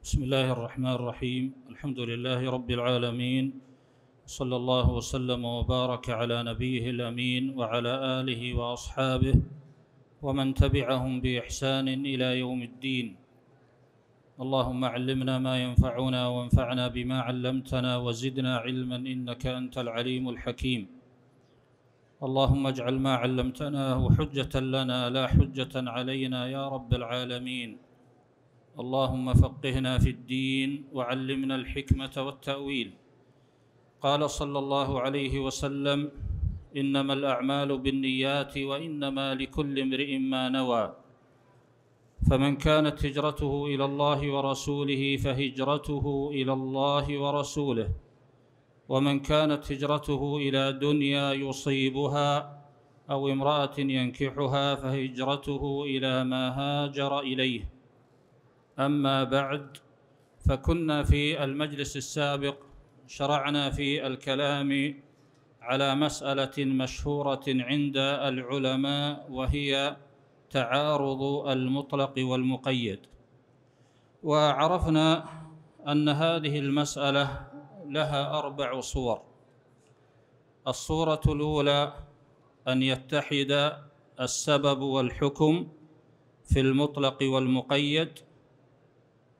بسم الله الرحمن الرحيم. الحمد لله رب العالمين. صلى الله وسلم وبارك على نبيه الأمين وعلى آله وأصحابه ومن تبعهم بإحسان إلى يوم الدين. اللهم علمنا ما ينفعنا وانفعنا بما علمتنا وزدنا علما إنك أنت العليم الحكيم. اللهم اجعل ما علمتناه حجة لنا لا حجة علينا يا رب العالمين. اللهم فقهنا في الدين وعلمنا الحكمة والتأويل. قال صلى الله عليه وسلم إنما الأعمال بالنيات وإنما لكل امرئ ما نوى. فمن كانت هجرته إلى الله ورسوله فهجرته إلى الله ورسوله. ومن كانت هجرته إلى دنيا يصيبها أو امرأة ينكحها فهجرته إلى ما هاجر إليه. أما بعد فكنا في المجلس السابق شرعنا في الكلام على مسألة مشهورة عند العلماء وهي تعارض المطلق والمقيد. وعرفنا أن هذه المسألة لها أربع صور. الصورة الأولى أن يتحد السبب والحكم في المطلق والمقيد.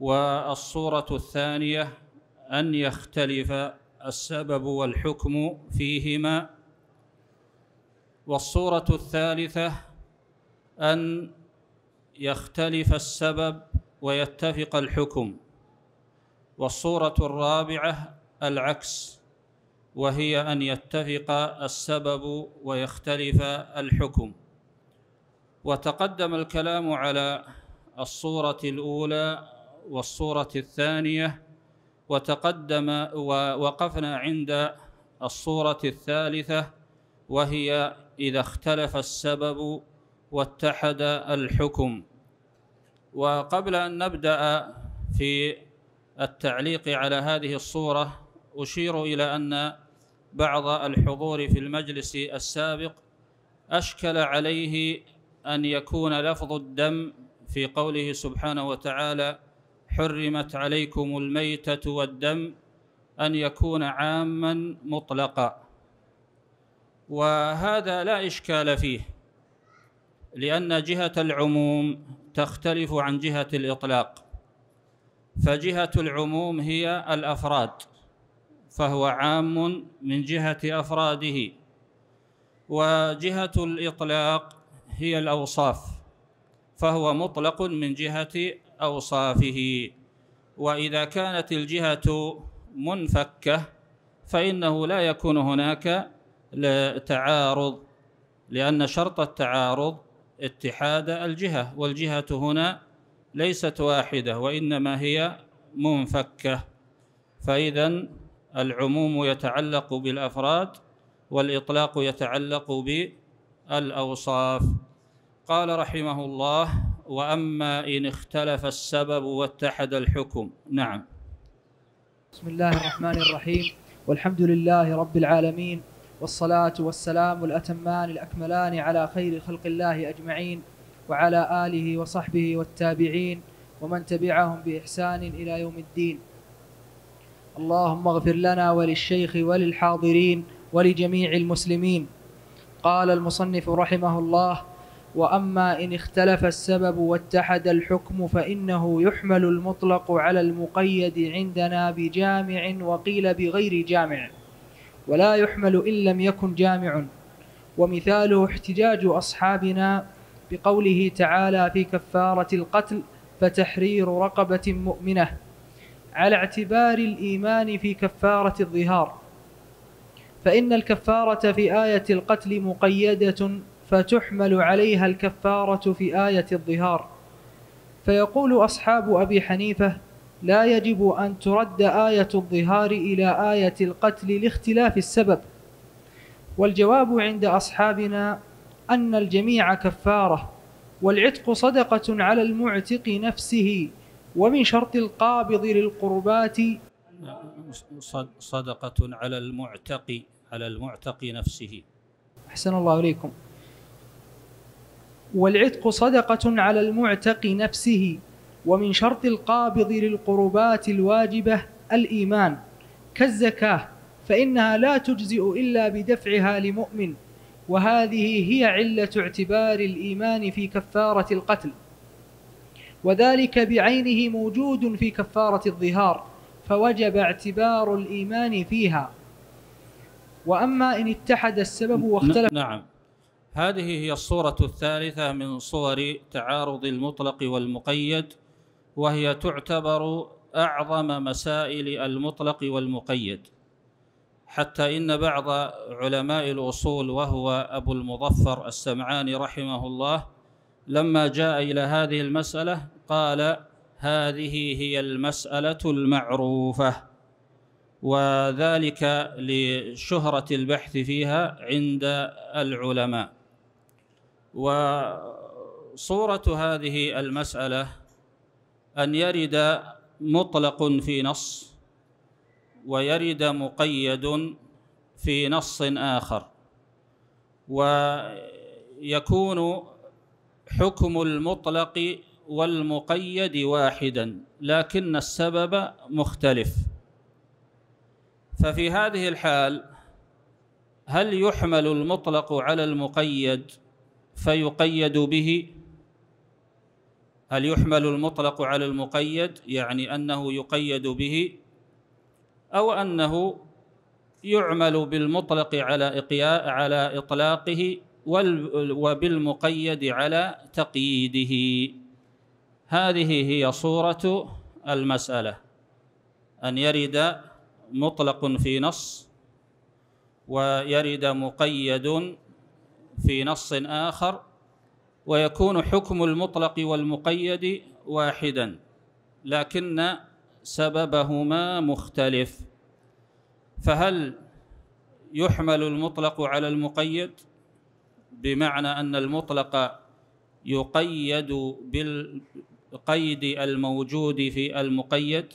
والصورة الثانية أن يختلف السبب والحكم فيهما. والصورة الثالثة أن يختلف السبب ويتفق الحكم. والصورة الرابعة العكس وهي أن يتفق السبب ويختلف الحكم. وتقدم الكلام على الصورة الأولى والصورة الثانية وتقدم ووقفنا عند الصورة الثالثة وهي إذا اختلف السبب واتحد الحكم. وقبل أن نبدأ في التعليق على هذه الصورة أشير إلى أن بعض الحضور في المجلس السابق أشكل عليه أن يكون لفظ الدم في قوله سبحانه وتعالى حرمت عليكم الميتة والدم أن يكون عاما مطلقا. وهذا لا إشكال فيه لأن جهة العموم تختلف عن جهة الإطلاق. فجهة العموم هي الأفراد فهو عام من جهة أفراده. وجهة الإطلاق هي الأوصاف فهو مطلق من جهة أوصافه وإذا كانت الجهة منفكة فإنه لا يكون هناك تعارض لأن شرط التعارض اتحاد الجهة والجهة هنا ليست واحدة وإنما هي منفكة. فإذا العموم يتعلق بالأفراد والإطلاق يتعلق بالأوصاف. قال رحمه الله وأما إن اختلف السبب واتحد الحكم. نعم. بسم الله الرحمن الرحيم. والحمد لله رب العالمين والصلاة والسلام الأتمان الأكملان على خير خلق الله أجمعين وعلى آله وصحبه والتابعين ومن تبعهم بإحسان إلى يوم الدين. اللهم اغفر لنا وللشيخ وللحاضرين ولجميع المسلمين. قال المصنف رحمه الله وأما إن اختلف السبب واتحد الحكم فإنه يحمل المطلق على المقيد عندنا بجامع وقيل بغير جامع ولا يحمل إن لم يكن جامع. ومثاله احتجاج أصحابنا بقوله تعالى في كفارة القتل فتحرير رقبة مؤمنة على اعتبار الإيمان في كفارة الظهار. فإن الكفارة في آية القتل مقيدة فتحمل عليها الكفارة في آية الظهار. فيقول أصحاب أبي حنيفة لا يجب أن ترد آية الظهار إلى آية القتل لاختلاف السبب. والجواب عند أصحابنا أن الجميع كفارة والعتق صدقة على المعتق نفسه ومن شرط القابض للقربات صدقة على المعتق على المعتق نفسه. أحسن الله إليكم. والعتق صدقة على المعتق نفسه ومن شرط القابض للقربات الواجبة الإيمان. كالزكاة فإنها لا تجزئ إلا بدفعها لمؤمن وهذه هي علة اعتبار الإيمان في كفارة القتل. وذلك بعينه موجود في كفارة الظهار فوجب اعتبار الإيمان فيها. وأما إن اتحد السبب واختلف نعم. هذه هي الصورة الثالثة من صور تعارض المطلق والمقيد وهي تعتبر أعظم مسائل المطلق والمقيد. حتى إن بعض علماء الأصول وهو أبو المظفر السمعاني رحمه الله لما جاء إلى هذه المسألة قال هذه هي المسألة المعروفة وذلك لشهرة البحث فيها عند العلماء. وصورة هذه المسألة أن يرد مطلق في نص ويرد مقيد في نص آخر ويكون حكم المطلق والمقيد واحدا لكن السبب مختلف. ففي هذه الحال هل يحمل المطلق على المقيد فيقيد به. هل يحمل المطلق على المقيد؟ يعني أنه يقيد به أو أنه يعمل بالمطلق على إقياء على إطلاقه وبالمقيد على تقييده. هذه هي صورة المسألة. أن يرد مطلق في نص ويرد مقيد في نص آخر ويكون حكم المطلق والمقيد واحدا لكن سببهما مختلف. فهل يحمل المطلق على المقيد؟ بمعنى أن المطلق يقيد بالقيد الموجود في المقيد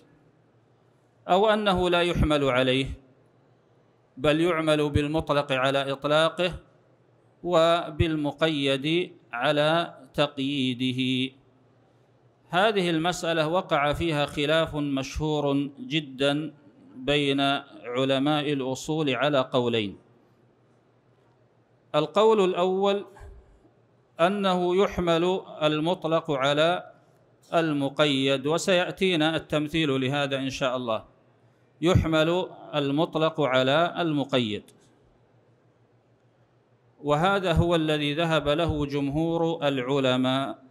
أو أنه لا يحمل عليه بل يعمل بالمطلق على إطلاقه وبالمقيد على تقييده. هذه المسألة وقع فيها خلاف مشهور جدا بين علماء الأصول على قولين. القول الأول أنه يحمل المطلق على المقيد وسيأتينا التمثيل لهذا إن شاء الله. يحمل المطلق على المقيد. وهذا هو الذي ذهب له جمهور العلماء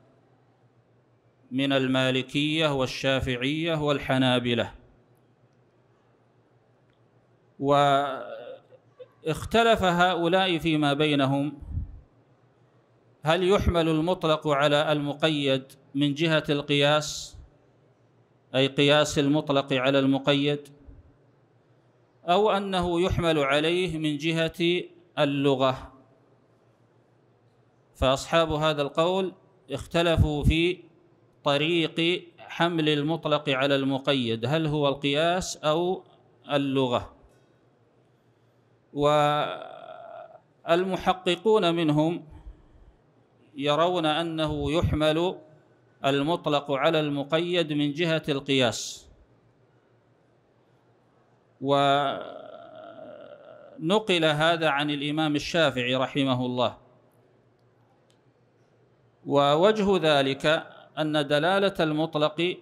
من المالكية والشافعية والحنابلة. واختلف هؤلاء فيما بينهم. هل يحمل المطلق على المقيد من جهة القياس؟ أي قياس المطلق على المقيد؟ أو أنه يحمل عليه من جهة اللغة؟ فأصحاب هذا القول اختلفوا في طريق حمل المطلق على المقيد هل هو القياس أو اللغة. والمحققون منهم يرون أنه يحمل المطلق على المقيد من جهة القياس. ونقل هذا عن الإمام الشافعي رحمه الله. ووجه ذلك أن دلالة المطلق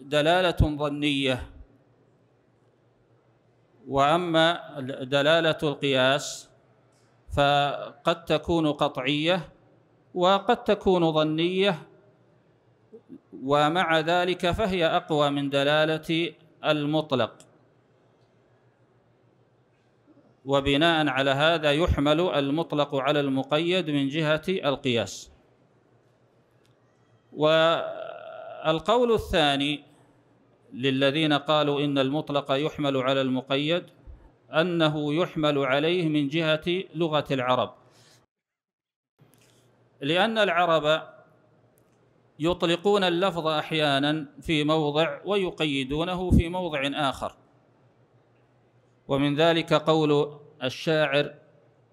دلالة ظنية. وأما دلالة القياس فقد تكون قطعية وقد تكون ظنية ومع ذلك فهي أقوى من دلالة المطلق. وبناء على هذا يحمل المطلق على المقيد من جهة القياس. والقول الثاني للذين قالوا إن المطلق يحمل على المقيد أنه يحمل عليه من جهة لغة العرب. لأن العرب يطلقون اللفظ أحيانا في موضع ويقيدونه في موضع آخر. ومن ذلك قول الشاعر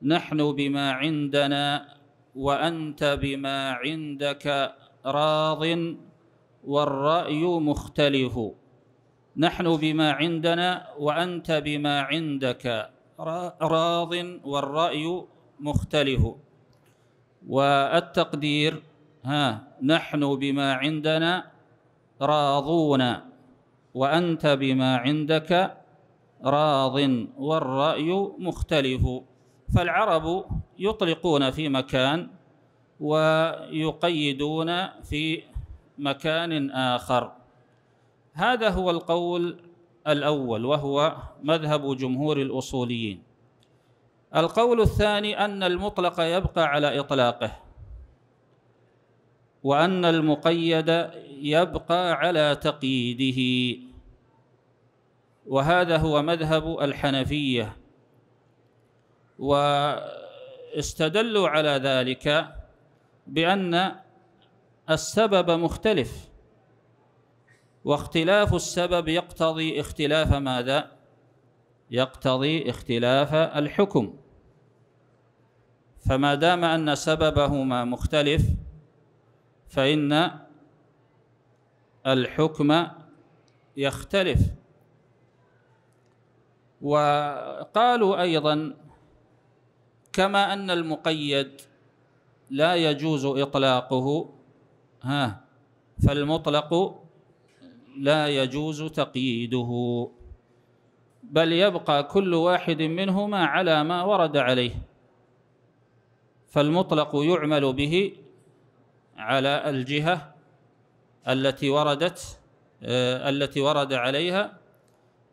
نحن بما عندنا وأنت بما عندك راض والرأي مختلف. نحن بما عندنا وأنت بما عندك. راض والرأي مختلف. والتقدير ها نحن بما عندنا راضون. وأنت بما عندك راض والرأي مختلف. فالعرب يطلقون في مكان ويقيدون في مكان آخر. هذا هو القول الأول وهو مذهب جمهور الأصوليين. القول الثاني أن المطلق يبقى على إطلاقه وأن المقيد يبقى على تقييده. وهذا هو مذهب الحنفية واستدلوا على ذلك بأن السبب مختلف واختلاف السبب يقتضي اختلاف ماذا؟ يقتضي اختلاف الحكم. فما دام أن سببهما مختلف فإن الحكم يختلف. وقالوا أيضا كما أن المقيد لا يجوز إطلاقه. ها فالمطلق لا يجوز تقييده. بل يبقى كل واحد منهما على ما ورد عليه. فالمطلق يعمل به على الجهة التي وردت آه، التي ورد عليها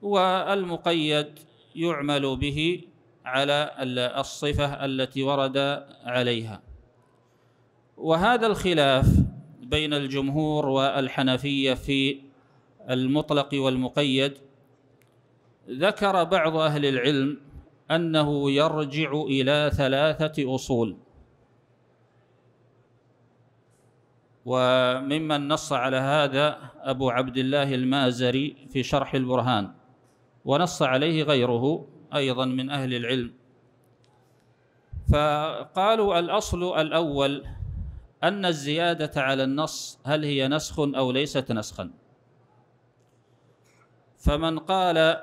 والمقيد يعمل به على الصفة التي ورد عليها. وهذا الخلاف بين الجمهور والحنفية في المطلق والمقيد ذكر بعض أهل العلم أنه يرجع إلى ثلاثة أصول. وممن نص على هذا أبو عبد الله المازري في شرح البرهان ونص عليه غيره أيضا من أهل العلم. فقالوا الأصل الأول أن الزيادة على النص هل هي نسخ أو ليست نسخا؟ فمن قال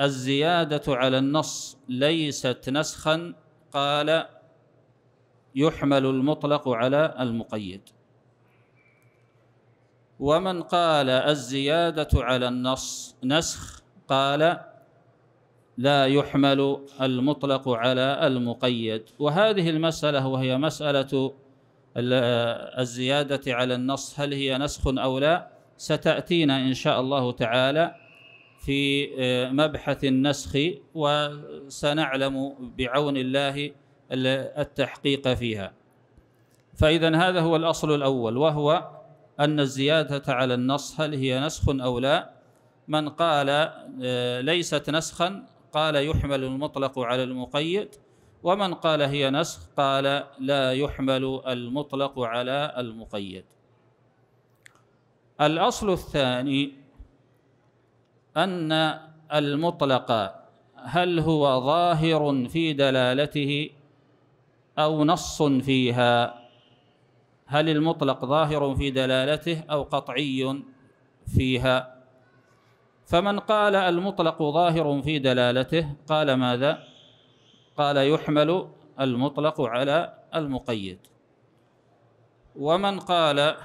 الزيادة على النص ليست نسخا قال يحمل المطلق على المقيد. ومن قال الزيادة على النص نسخ قال لا يحمل المطلق على المقيد. وهذه المسألة وهي مسألة الزيادة على النص هل هي نسخ أو لا؟ ستأتينا إن شاء الله تعالى في آه، مبحث النسخ وسنعلم بعون الله التحقيق فيها. فإذا هذا هو الأصل الأول وهو أن الزيادة على النص هل هي نسخ أو لا؟ من قال آه، ليست نسخا قال يحمل المطلق على المقيد. ومن قال هي نسخ قال لا يحمل المطلق على المقيد. الأصل الثاني أن المطلق هل هو ظاهر في دلالته أو نص فيها؟ هل المطلق ظاهر في دلالته أو قطعي فيها؟ فمن قال المطلق ظاهر في دلالته قال ماذا؟ قال يحمل المطلق على المقيد. ومن قال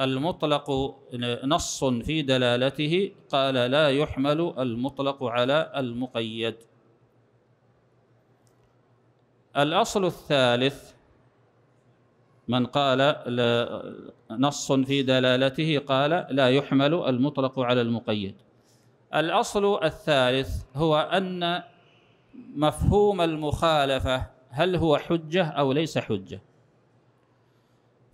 المطلق نص في دلالته قال لا يحمل المطلق على المقيد. الأصل الثالث من قال نص في دلالته قال لا يحمل المطلق على المقيد. الأصل الثالث هو أن مفهوم المخالفة هل هو حجة أو ليس حجة؟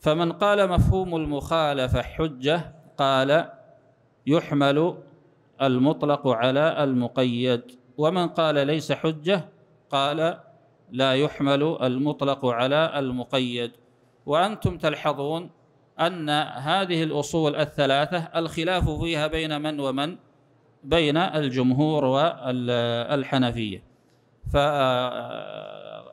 فمن قال مفهوم المخالفة حجة قال يحمل المطلق على المقيد. ومن قال ليس حجة قال لا يحمل المطلق على المقيد. وأنتم تلحظون أن هذه الأصول الثلاثة الخلاف فيها بين من ومن؟ بين الجمهور والحنفية. فقال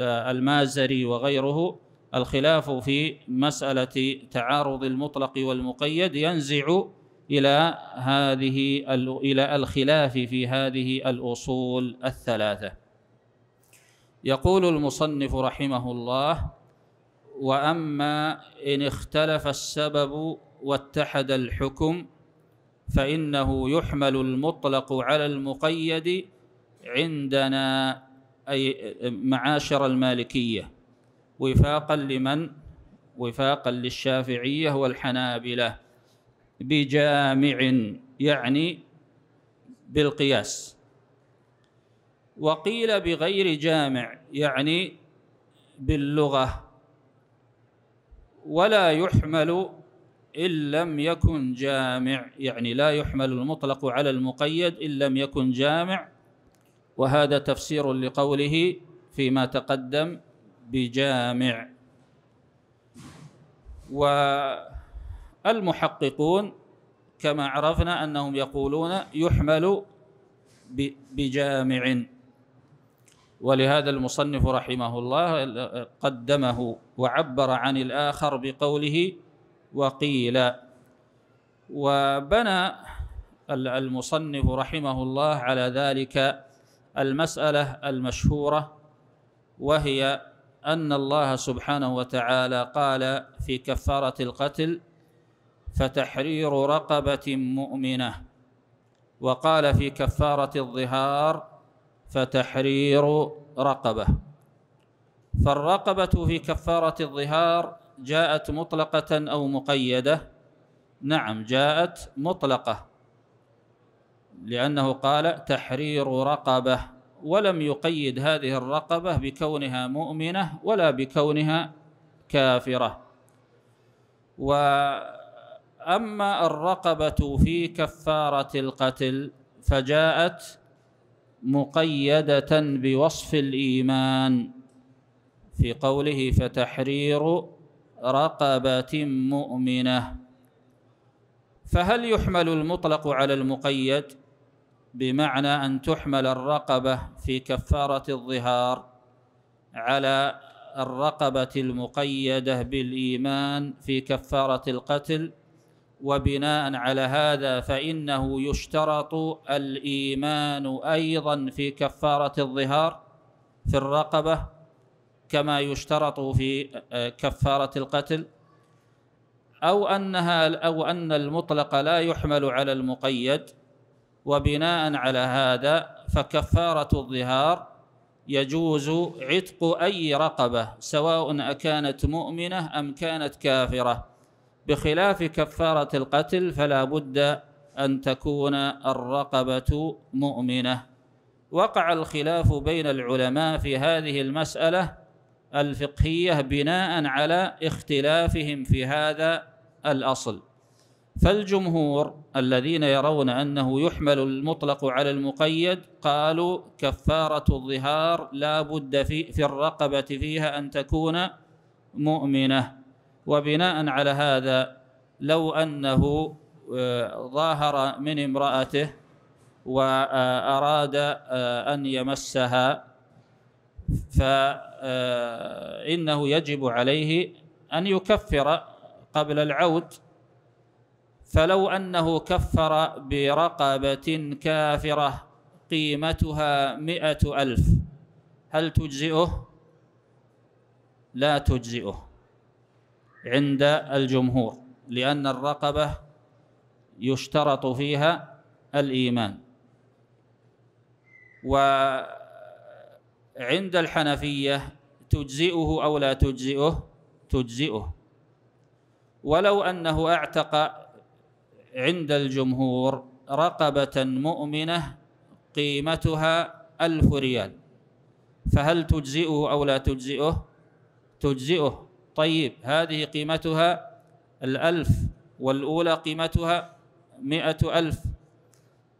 المازري وغيره الخلاف في مسألة تعارض المطلق والمقيد ينزع إلى هذه إلى الخلاف في هذه الأصول الثلاثة. يقول المصنف رحمه الله وأما إن اختلف السبب واتحد الحكم فإنه يحمل المطلق على المقيد عندنا أي معاشر المالكية. وفاقا لمن؟ وفاقا للشافعية والحنابلة. بجامع يعني بالقياس. وقيل بغير جامع يعني باللغة. ولا يحمل إن لم يكن جامع يعني لا يحمل المطلق على المقيد إن لم يكن جامع. وهذا تفسير لقوله فيما تقدم بجامع. والمحققون كما عرفنا أنهم يقولون يحمل بجامع. ولهذا المصنف رحمه الله قدمه وعبر عن الآخر بقوله وقيل. وبنى المصنف رحمه الله على ذلك المسألة المشهورة وهي أن الله سبحانه وتعالى قال في كفارة القتل فتحرير رقبة مؤمنة وقال في كفارة الظهار فتحرير رقبة فالرقبة في كفارة الظهار جاءت مطلقة أو مقيدة؟ نعم جاءت مطلقة. لأنه قال تحرير رقبة ولم يقيد هذه الرقبة بكونها مؤمنة ولا بكونها كافرة. وأما الرقبة في كفارة القتل فجاءت مقيدة بوصف الإيمان في قوله فتحرير رقبة مؤمنة. فهل يحمل المطلق على المقيد؟ بمعنى أن تحمل الرقبة في كفارة الظهار على الرقبة المقيدة بالإيمان في كفارة القتل وبناء على هذا فإنه يشترط الإيمان أيضا في كفارة الظهار في الرقبة كما يشترط في آه، كفارة القتل. أو أنها أو أن المطلق لا يحمل على المقيد وبناء على هذا فكفارة الظهار يجوز عتق أي رقبة سواء أكانت مؤمنة أم كانت كافرة. بخلاف كفارة القتل فلا بد أن تكون الرقبة مؤمنة. وقع الخلاف بين العلماء في هذه المسألة الفقهية بناء على اختلافهم في هذا الأصل. فالجمهور الذين يرون أنه يحمل المطلق على المقيد قالوا كفارة الظهار لا بد في, في الرقبة فيها أن تكون مؤمنة. وبناء على هذا لو أنه آه، ظاهر من امرأته وأراد آه، أن يمسها فإنه آه، يجب عليه أن يكفر قبل العود فلو أنه كفر برقبة كافرة قيمتها مئة ألف هل تجزئه؟ لا تجزئه عند الجمهور لأن الرقبة يشترط فيها الإيمان. وعند الحنفية تجزئه أو لا تجزئه؟ تجزئه. ولو أنه أعتق عند الجمهور رقبة مؤمنة قيمتها ألف ريال. فهل تجزئه أو لا تجزئه؟ تجزئه. طيب هذه قيمتها الألف والأولى قيمتها مئة ألف.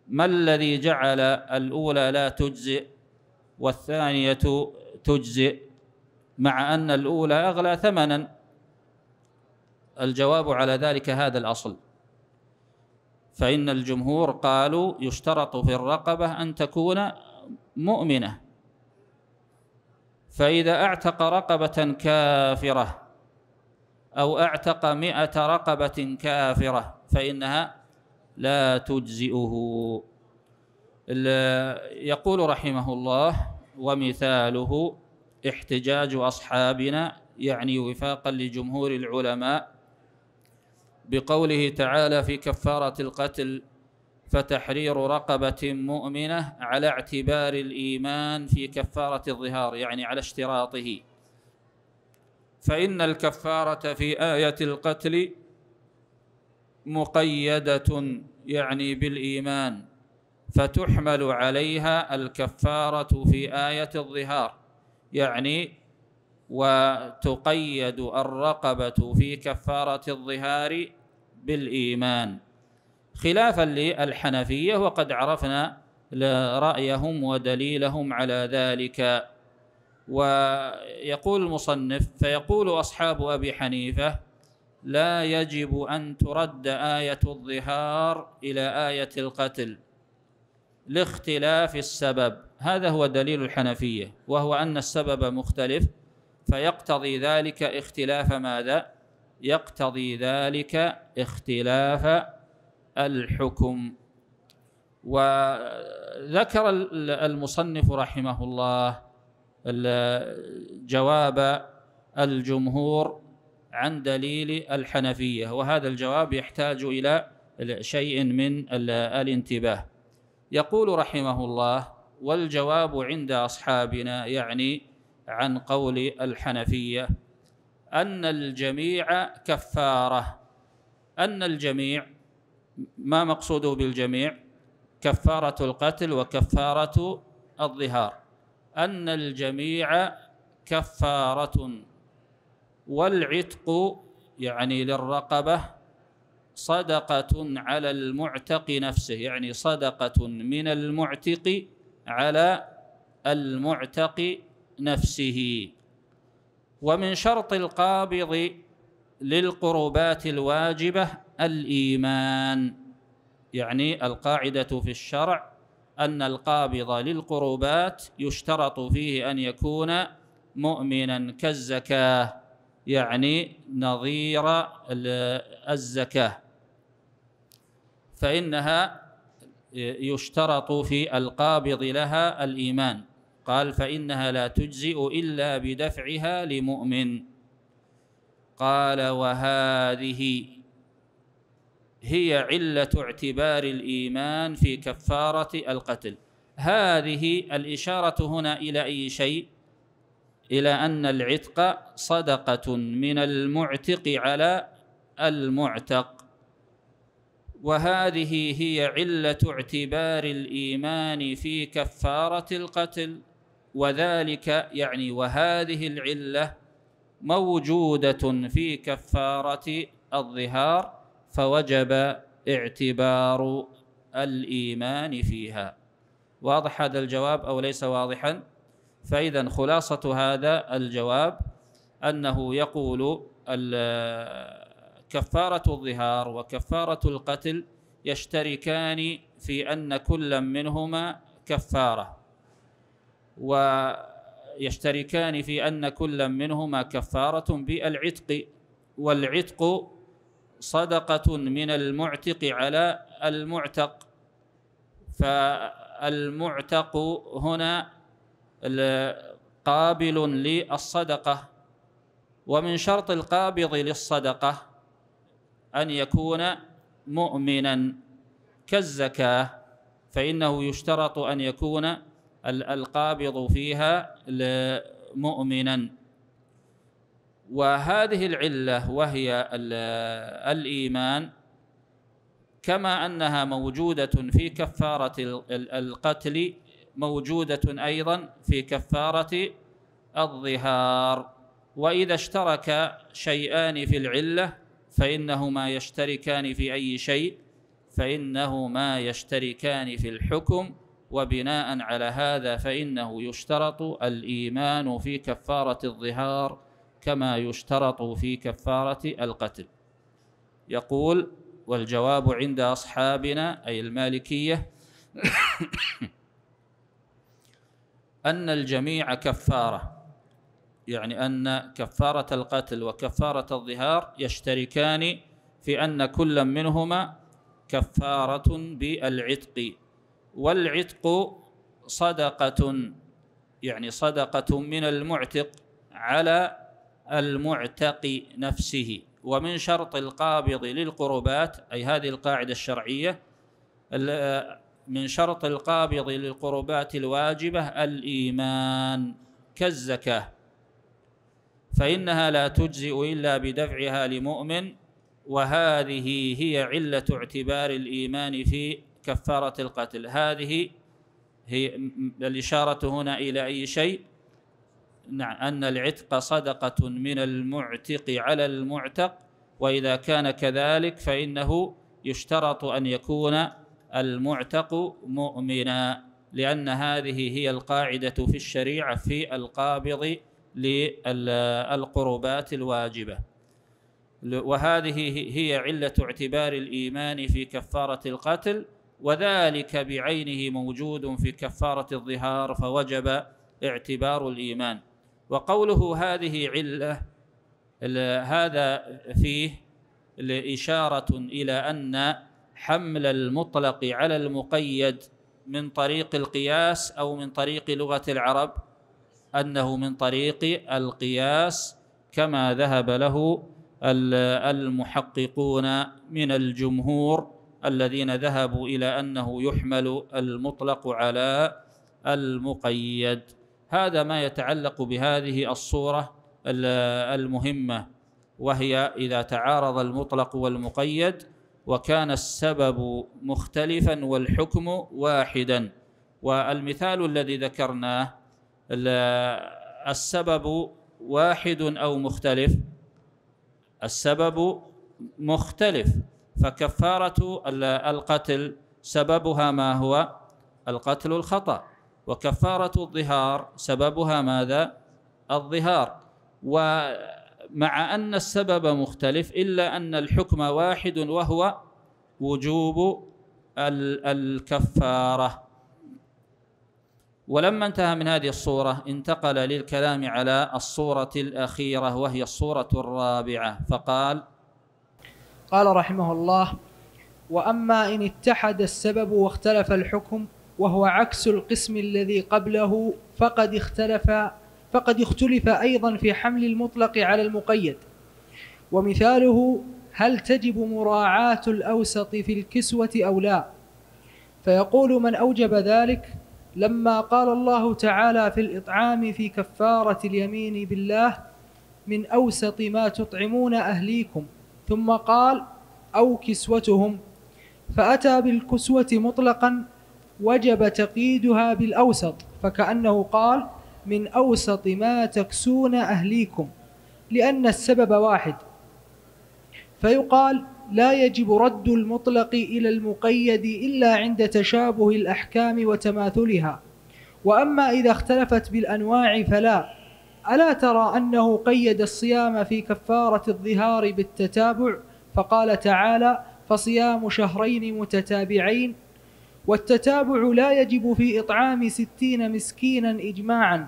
ما الذي جعل الأولى لا تجزئ والثانية تجزئ مع أن الأولى أغلى ثمنا؟ الجواب على ذلك هذا الأصل. فإن الجمهور قالوا يشترط في الرقبة أن تكون مؤمنة. فإذا أعتق رقبة كافرة أو أعتق مئة رقبة كافرة فإنها لا تجزئه. يقول رحمه الله ومثاله احتجاج أصحابنا يعني وفاقا لجمهور العلماء بقوله تعالى في كفارة القتل فتحرير رقبة مؤمنة على اعتبار الإيمان في كفارة الظهار يعني على اشتراطه. فإن الكفارة في آية القتل مقيدة يعني بالإيمان فتحمل عليها الكفارة في آية الظهار يعني وتقيد الرقبة في كفارة الظهار بالإيمان. خلافا للحنفية وقد عرفنا رأيهم ودليلهم على ذلك. ويقول المصنف فيقول أصحاب أبي حنيفة لا يجب أن ترد آية الظهار إلى آية القتل لاختلاف السبب. هذا هو دليل الحنفية وهو أن السبب مختلف فيقتضي ذلك اختلاف ماذا؟ يقتضي ذلك اختلاف الحكم. وذكر المصنف رحمه الله جواب الجمهور عن دليل الحنفية وهذا الجواب يحتاج إلى شيء من الانتباه. يقول رحمه الله والجواب عند أصحابنا يعني عن قول الحنفية. أن الجميع كفارة. أن الجميع ما مقصوده بالجميع؟ كفارة القتل وكفارة الظهار. أن الجميع كفارة. والعتق يعني للرقبة صدقة على المعتق نفسه يعني صدقة من المعتق على المعتق نفسه. ومن شرط القابض للقربات الواجبة الإيمان. يعني القاعدة في الشرع أن القابض للقربات يشترط فيه أن يكون مؤمنا كالزكاة يعني نظير الزكاة. فإنها يشترط في القابض لها الإيمان. قال فإنها لا تجزئ إلا بدفعها لمؤمن. قال وهذه هي علة اعتبار الإيمان في كفارة القتل. هذه الإشارة هنا إلى أي شيء؟ إلى أن العتق صدقة من المعتق على المعتق. وهذه هي علة اعتبار الإيمان في كفارة القتل. وذلك يعني وهذه العلة موجودة في كفارة الظهار فوجب اعتبار الإيمان فيها. واضح هذا الجواب أو ليس واضحا؟ فإذا خلاصة هذا الجواب أنه يقول كفارة الظهار وكفارة القتل يشتركان في أن كل منهما كفارة. ويشتركان في أن كل منهما كفارة بالعتق والعتق صدقة من المعتق على المعتق. فالمعتق هنا قابل للصدقة ومن شرط القابض للصدقة أن يكون مؤمنا كالزكاة فإنه يشترط أن يكون القابض فيها مؤمنا وهذه العلة وهي الإيمان كما أنها موجودة في كفارة القتل موجودة أيضا في كفارة الظهار. وإذا اشترك شيئان في العلة فإنهما يشتركان في أي شيء فإنهما يشتركان في الحكم. وبناء على هذا فإنه يشترط الإيمان في كفارة الظهار كما يشترط في كفارة القتل. يقول والجواب عند أصحابنا أي المالكية أن الجميع كفارة يعني أن كفارة القتل وكفارة الظهار يشتركان في أن كل منهما كفارة بالعتق. والعتق صدقة يعني صدقة من المعتق على المعتق نفسه. ومن شرط القابض للقربات أي هذه القاعدة الشرعية من شرط القابض للقربات الواجبة الإيمان كالزكاة. فإنها لا تجزئ إلا بدفعها لمؤمن وهذه هي علة اعتبار الإيمان في كفارة القتل. هذه هي الإشارة هنا إلى أي شيء؟ نعم أن العتق صدقة من المعتق على المعتق وإذا كان كذلك فإنه يشترط أن يكون المعتق مؤمنا لأن هذه هي القاعدة في الشريعة في القابض للقربات الواجبة. وهذه هي علة اعتبار الإيمان في كفارة القتل. وذلك بعينه موجود في كفارة الظهار فوجب اعتبار الإيمان. وقوله هذه علة هذا فيه إشارة إلى أن حمل المطلق على المقيد من طريق القياس أو من طريق لغة العرب أنه من طريق القياس كما ذهب له المحققون من الجمهور الذين ذهبوا إلى أنه يحمل المطلق على المقيد. هذا ما يتعلق بهذه الصورة المهمة وهي إذا تعارض المطلق والمقيد وكان السبب مختلفا والحكم واحدا. والمثال الذي ذكرناه السبب واحد أو مختلف. السبب مختلف. فكفارة القتل سببها ما هو؟ القتل الخطأ. وكفارة الظهار سببها ماذا؟ الظهار. ومع أن السبب مختلف إلا أن الحكم واحد وهو وجوب الكفارة. ولما انتهى من هذه الصورة انتقل للكلام على الصورة الأخيرة وهي الصورة الرابعة. فقال قال رحمه الله وأما إن اتحد السبب واختلف الحكم وهو عكس القسم الذي قبله فقد اختلف فقد اختلف أيضا في حمل المطلق على المقيد. ومثاله هل تجب مراعاة الأوسط في الكسوة أو لا؟ فيقول من أوجب ذلك لما قال الله تعالى في الإطعام في كفارة اليمين بالله من أوسط ما تطعمون أهليكم ثم قال أو كسوتهم. فأتى بالكسوة مطلقا وجب تقييدها بالأوسط فكأنه قال من أوسط ما تكسون أهليكم لأن السبب واحد. فيقال لا يجب رد المطلق إلى المقيد إلا عند تشابه الأحكام وتماثلها. وأما إذا اختلفت بالأنواع فلا. ألا ترى أنه قيد الصيام في كفارة الظهار بالتتابع؟ فقال تعالى فصيام شهرين متتابعين والتتابع لا يجب في إطعام ستين مسكينا إجماعا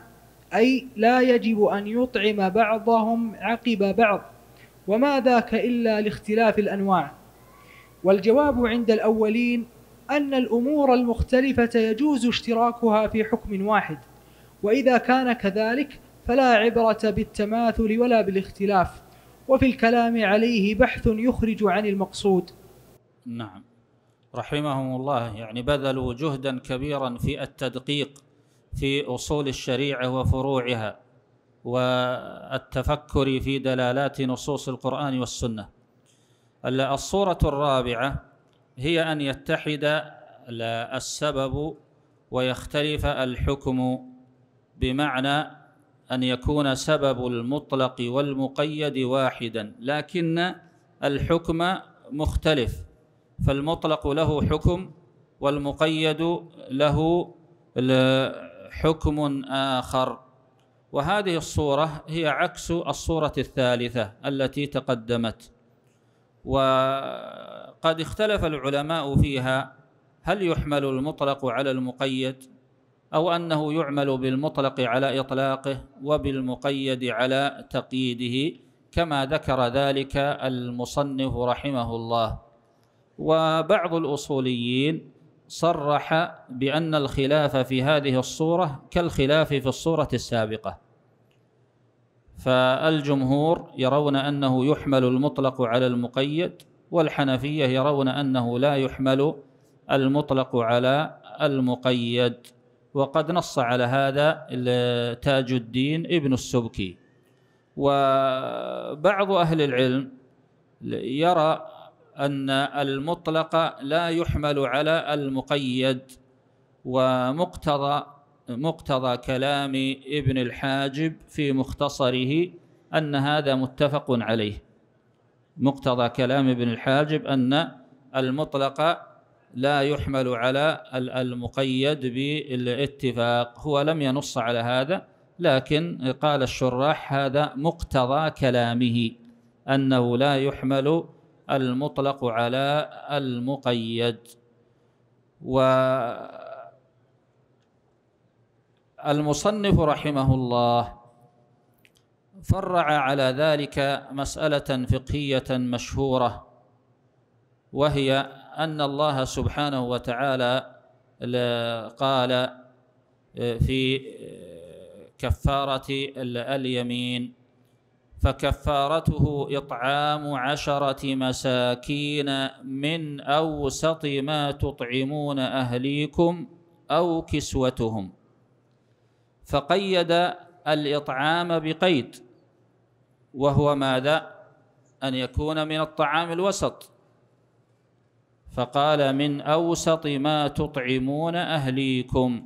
أي لا يجب أن يطعم بعضهم عقب بعض. وما ذاك إلا لاختلاف الأنواع. والجواب عند الأولين أن الأمور المختلفة يجوز اشتراكها في حكم واحد وإذا كان كذلك فلا عبرة بالتماثل ولا بالاختلاف وفي الكلام عليه بحث يخرج عن المقصود. نعم. رحمهم الله يعني بذلوا جهدا كبيرا في التدقيق في أصول الشريعة وفروعها والتفكر في دلالات نصوص القرآن والسنة. الصورة الرابعة هي أن يتحد السبب ويختلف الحكم بمعنى أن يكون سبب المطلق والمقيد واحدا لكن الحكم مختلف. فالمطلق له حكم والمقيد له حكم آخر. وهذه الصورة هي عكس الصورة الثالثة التي تقدمت. وقد اختلف العلماء فيها هل يحمل المطلق على المقيد؟ أو أنه يعمل بالمطلق على إطلاقه وبالمقيد على تقييده كما ذكر ذلك المصنف رحمه الله. وبعض الأصوليين صرح بأن الخلاف في هذه الصورة كالخلاف في الصورة السابقة. فالجمهور يرون أنه يحمل المطلق على المقيد والحنفية يرون أنه لا يحمل المطلق على المقيد. وقد نص على هذا تاج الدين ابن السبكي. وبعض أهل العلم يرى أن المطلق لا يحمل على المقيد ومقتضى مقتضى كلام ابن الحاجب في مختصره أن هذا متفق عليه. مقتضى كلام ابن الحاجب أن المطلق لا يحمل على المقيد بالاتفاق. هو لم ينص على هذا لكن قال الشراح هذا مقتضى كلامه أنه لا يحمل المطلق على المقيد. والمصنف رحمه الله فرع على ذلك مسألة فقهية مشهورة وهي أن الله سبحانه وتعالى قال في كفارة اليمين فكفارته إطعام عشرة مساكين من أوسط ما تطعمون أهليكم أو كسوتهم فقيد الإطعام بقيد وهو ماذا؟ أن يكون من الطعام الوسط فقال من أوسط ما تطعمون أهليكم.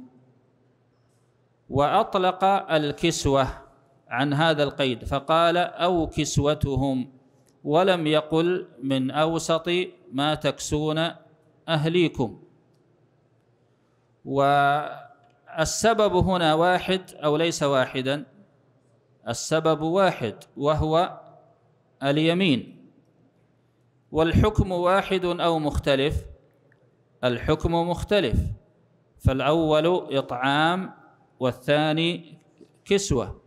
وأطلق الكسوة عن هذا القيد فقال أو كسوتهم ولم يقل من أوسط ما تكسون أهليكم. والسبب هنا واحد أو ليس واحدا السبب واحد وهو اليمين. والحكم واحد أو مختلف؟ الحكم مختلف. فالأول إطعام والثاني كسوة.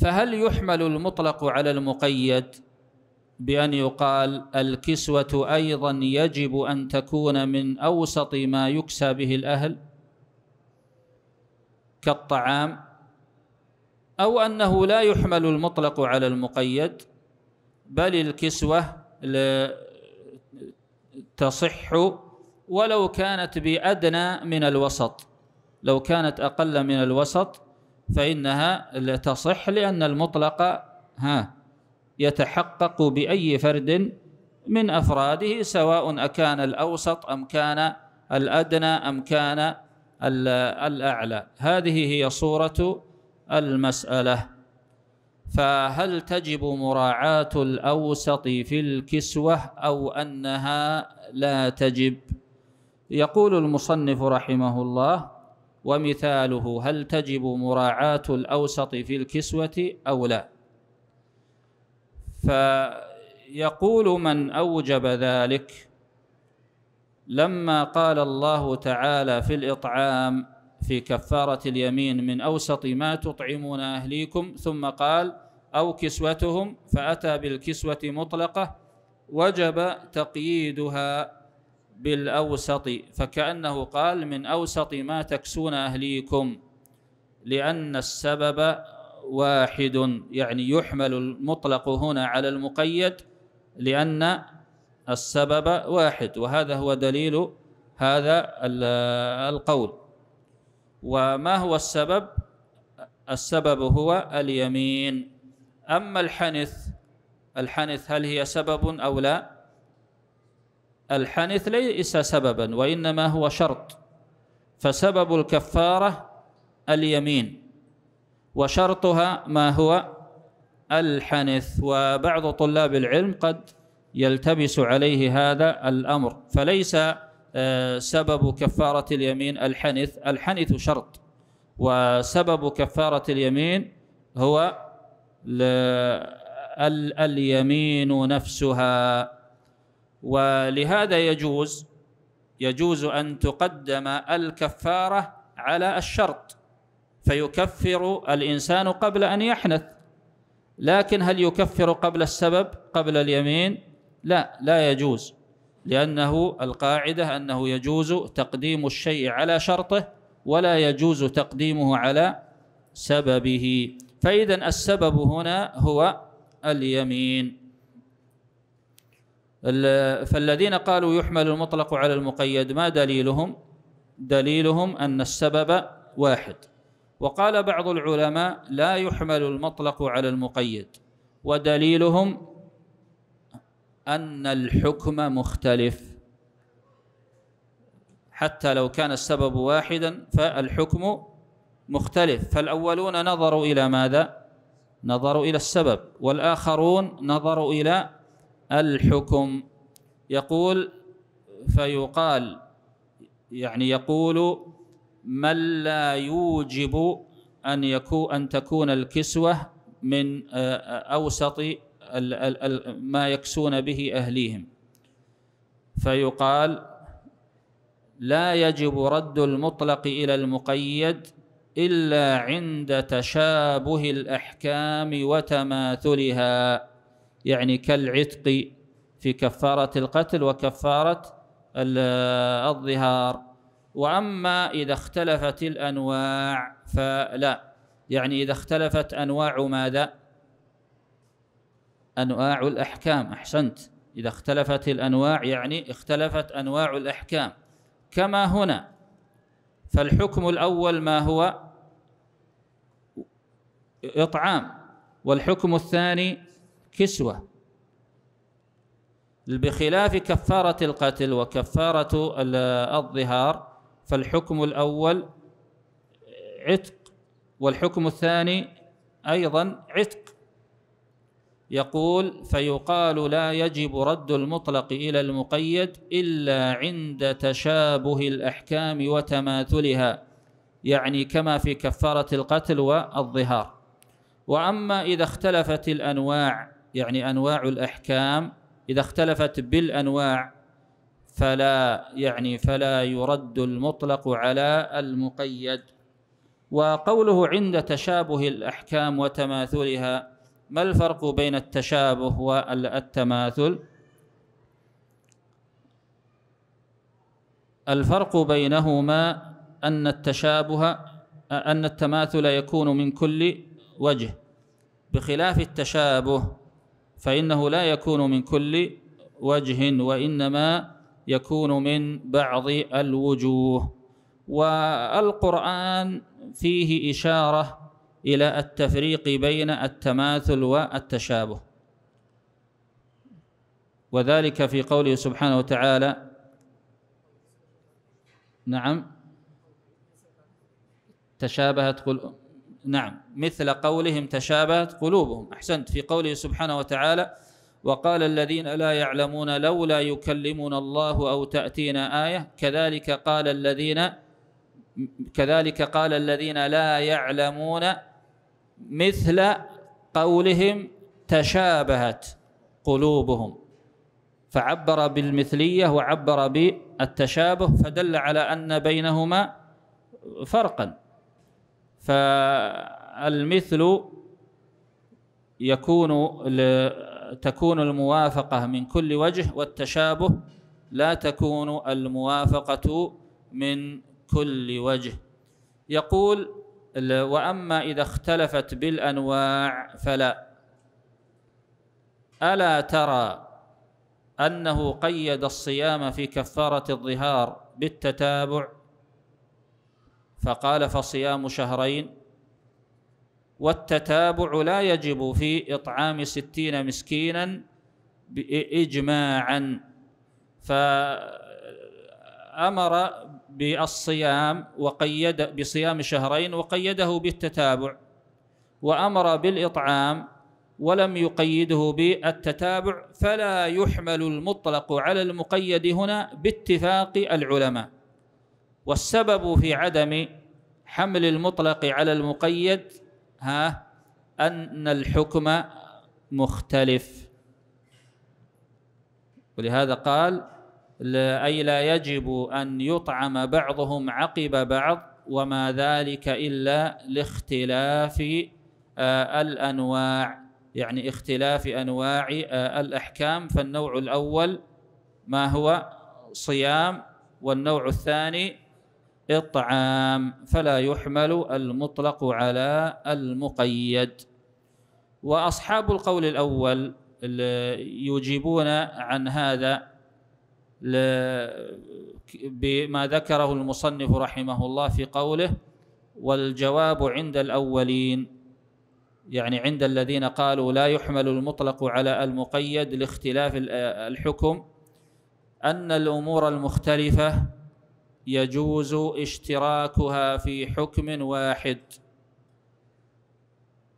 فهل يحمل المطلق على المقيد بأن يقال الكسوة أيضا يجب أن تكون من أوسط ما يكسى به الأهل؟ كالطعام. أو أنه لا يحمل المطلق على المقيد بل الكسوة تصح ولو كانت بأدنى من الوسط. لو كانت أقل من الوسط فإنها تصح لأن المطلق ها يتحقق بأي فرد من أفراده سواء أكان الأوسط أم كان الأدنى أم كان الأعلى. هذه هي صورة المسألة. فهل تجب مراعاة الأوسط في الكسوة أو أنها لا تجب؟ يقول المصنف رحمه الله ومثاله هل تجب مراعاة الأوسط في الكسوة أو لا؟ فيقول من أوجب ذلك. لما قال الله تعالى في الإطعام في كفارة اليمين من أوسط ما تطعمون أهليكم ثم قال أو كسوتهم فأتى بالكسوة مطلقة وجب تقييدها بالأوسط فكأنه قال من أوسط ما تكسون أهليكم لأن السبب واحد يعني يحمل المطلق هنا على المقيد لأن السبب واحد وهذا هو دليل هذا القول. وما هو السبب؟ السبب هو اليمين. أما الحنث الحنث هل هي سبب أو لا؟ الحنث ليس سببا وإنما هو شرط. فسبب الكفارة اليمين وشرطها ما هو؟ الحنث. وبعض طلاب العلم قد يلتبس عليه هذا الأمر. فليس سبب كفارة اليمين الحنث الحنث شرط. وسبب كفارة اليمين هو اليمين نفسها. ولهذا يجوز يجوز أن تقدم الكفارة على الشرط فيكفر الإنسان قبل أن يحنث. لكن هل يكفر قبل السبب قبل اليمين؟ لا لا يجوز. لأنه القاعدة أنه يجوز تقديم الشيء على شرطه ولا يجوز تقديمه على سببه. فإذا السبب هنا هو اليمين. فالذين قالوا يحمل المطلق على المقيد ما دليلهم؟ دليلهم أن السبب واحد. وقال بعض العلماء لا يحمل المطلق على المقيد. ودليلهم أن الحكم مختلف. حتى لو كان السبب واحدا فالحكم مختلف. فالأولون نظروا إلى ماذا؟ نظروا إلى السبب والآخرون نظروا إلى الحكم. يقول فيقال يعني يقول من لا يوجب أن يكون أن تكون الكسوة من آه، أوسط ما يكسون به أهليهم. فيقال لا يجب رد المطلق إلى المقيد إلا عند تشابه الأحكام وتماثلها يعني كالعتق في كفارة القتل وكفارة الظهار. وأما إذا اختلفت الأنواع فلا يعني إذا اختلفت أنواع ماذا؟ أنواع الأحكام. أحسنت. إذا اختلفت الأنواع يعني اختلفت أنواع الأحكام. كما هنا فالحكم الأول ما هو؟ إطعام. والحكم الثاني كسوة. بخلاف كفارة القتل وكفارة الظهار فالحكم الأول عتق والحكم الثاني أيضا عتق. يقول فيقال لا يجب رد المطلق إلى المقيد إلا عند تشابه الأحكام وتماثلها يعني كما في كفارة القتل والظهار. وأما إذا اختلفت الأنواع يعني أنواع الأحكام إذا اختلفت بالأنواع فلا يعني فلا يرد المطلق على المقيد. وقوله عند تشابه الأحكام وتماثلها ما الفرق بين التشابه والتماثل؟ الفرق بينهما أن التشابه أن التماثل يكون من كل وجه. بخلاف التشابه فإنه لا يكون من كل وجه وإنما يكون من بعض الوجوه. والقرآن فيه إشارة إلى التفريق بين التماثل والتشابه. وذلك في قوله سبحانه وتعالى نعم تشابهت قل نعم مثل قولهم تشابهت قلوبهم. أحسنت في قوله سبحانه وتعالى وقال الذين لا يعلمون لولا يكلمنا الله أو تأتينا آية. كذلك قال الذين كذلك قال الذين لا يعلمون مثل قولهم تشابهت قلوبهم. فعبر بالمثلية وعبر بالتشابه فدل على أن بينهما فرقا. فالمثل يكون تكون الموافقة من كل وجه والتشابه لا تكون الموافقة من كل وجه. يقول وأما إذا اختلفت بالأنواع فلا. ألا ترى أنه قيد الصيام في كفارة الظهار بالتتابع؟ فقال فصيام شهرين. والتتابع لا يجب في إطعام ستين مسكينا إجماعا فأمر بالصيام وقيد بصيام شهرين وقيده بالتتابع وأمر بالإطعام ولم يقيده بالتتابع فلا يحمل المطلق على المقيد هنا باتفاق العلماء. والسبب في عدم حمل المطلق على المقيد ها أن الحكم مختلف. ولهذا قال أي لا يجب أن يطعم بعضهم عقب بعض وما ذلك إلا لاختلاف آه، الأنواع. يعني اختلاف أنواع آه، الأحكام. فالنوع الأول ما هو؟ صيام. والنوع الثاني إطعام. فلا يحمل المطلق على المقيد. وأصحاب القول الأول يجيبون عن هذا بما ذكره المصنف رحمه الله في قوله والجواب عند الأولين يعني عند الذين قالوا لا يحمل المطلق على المقيد لاختلاف الحكم أن الأمور المختلفة يجوز اشتراكها في حكم واحد.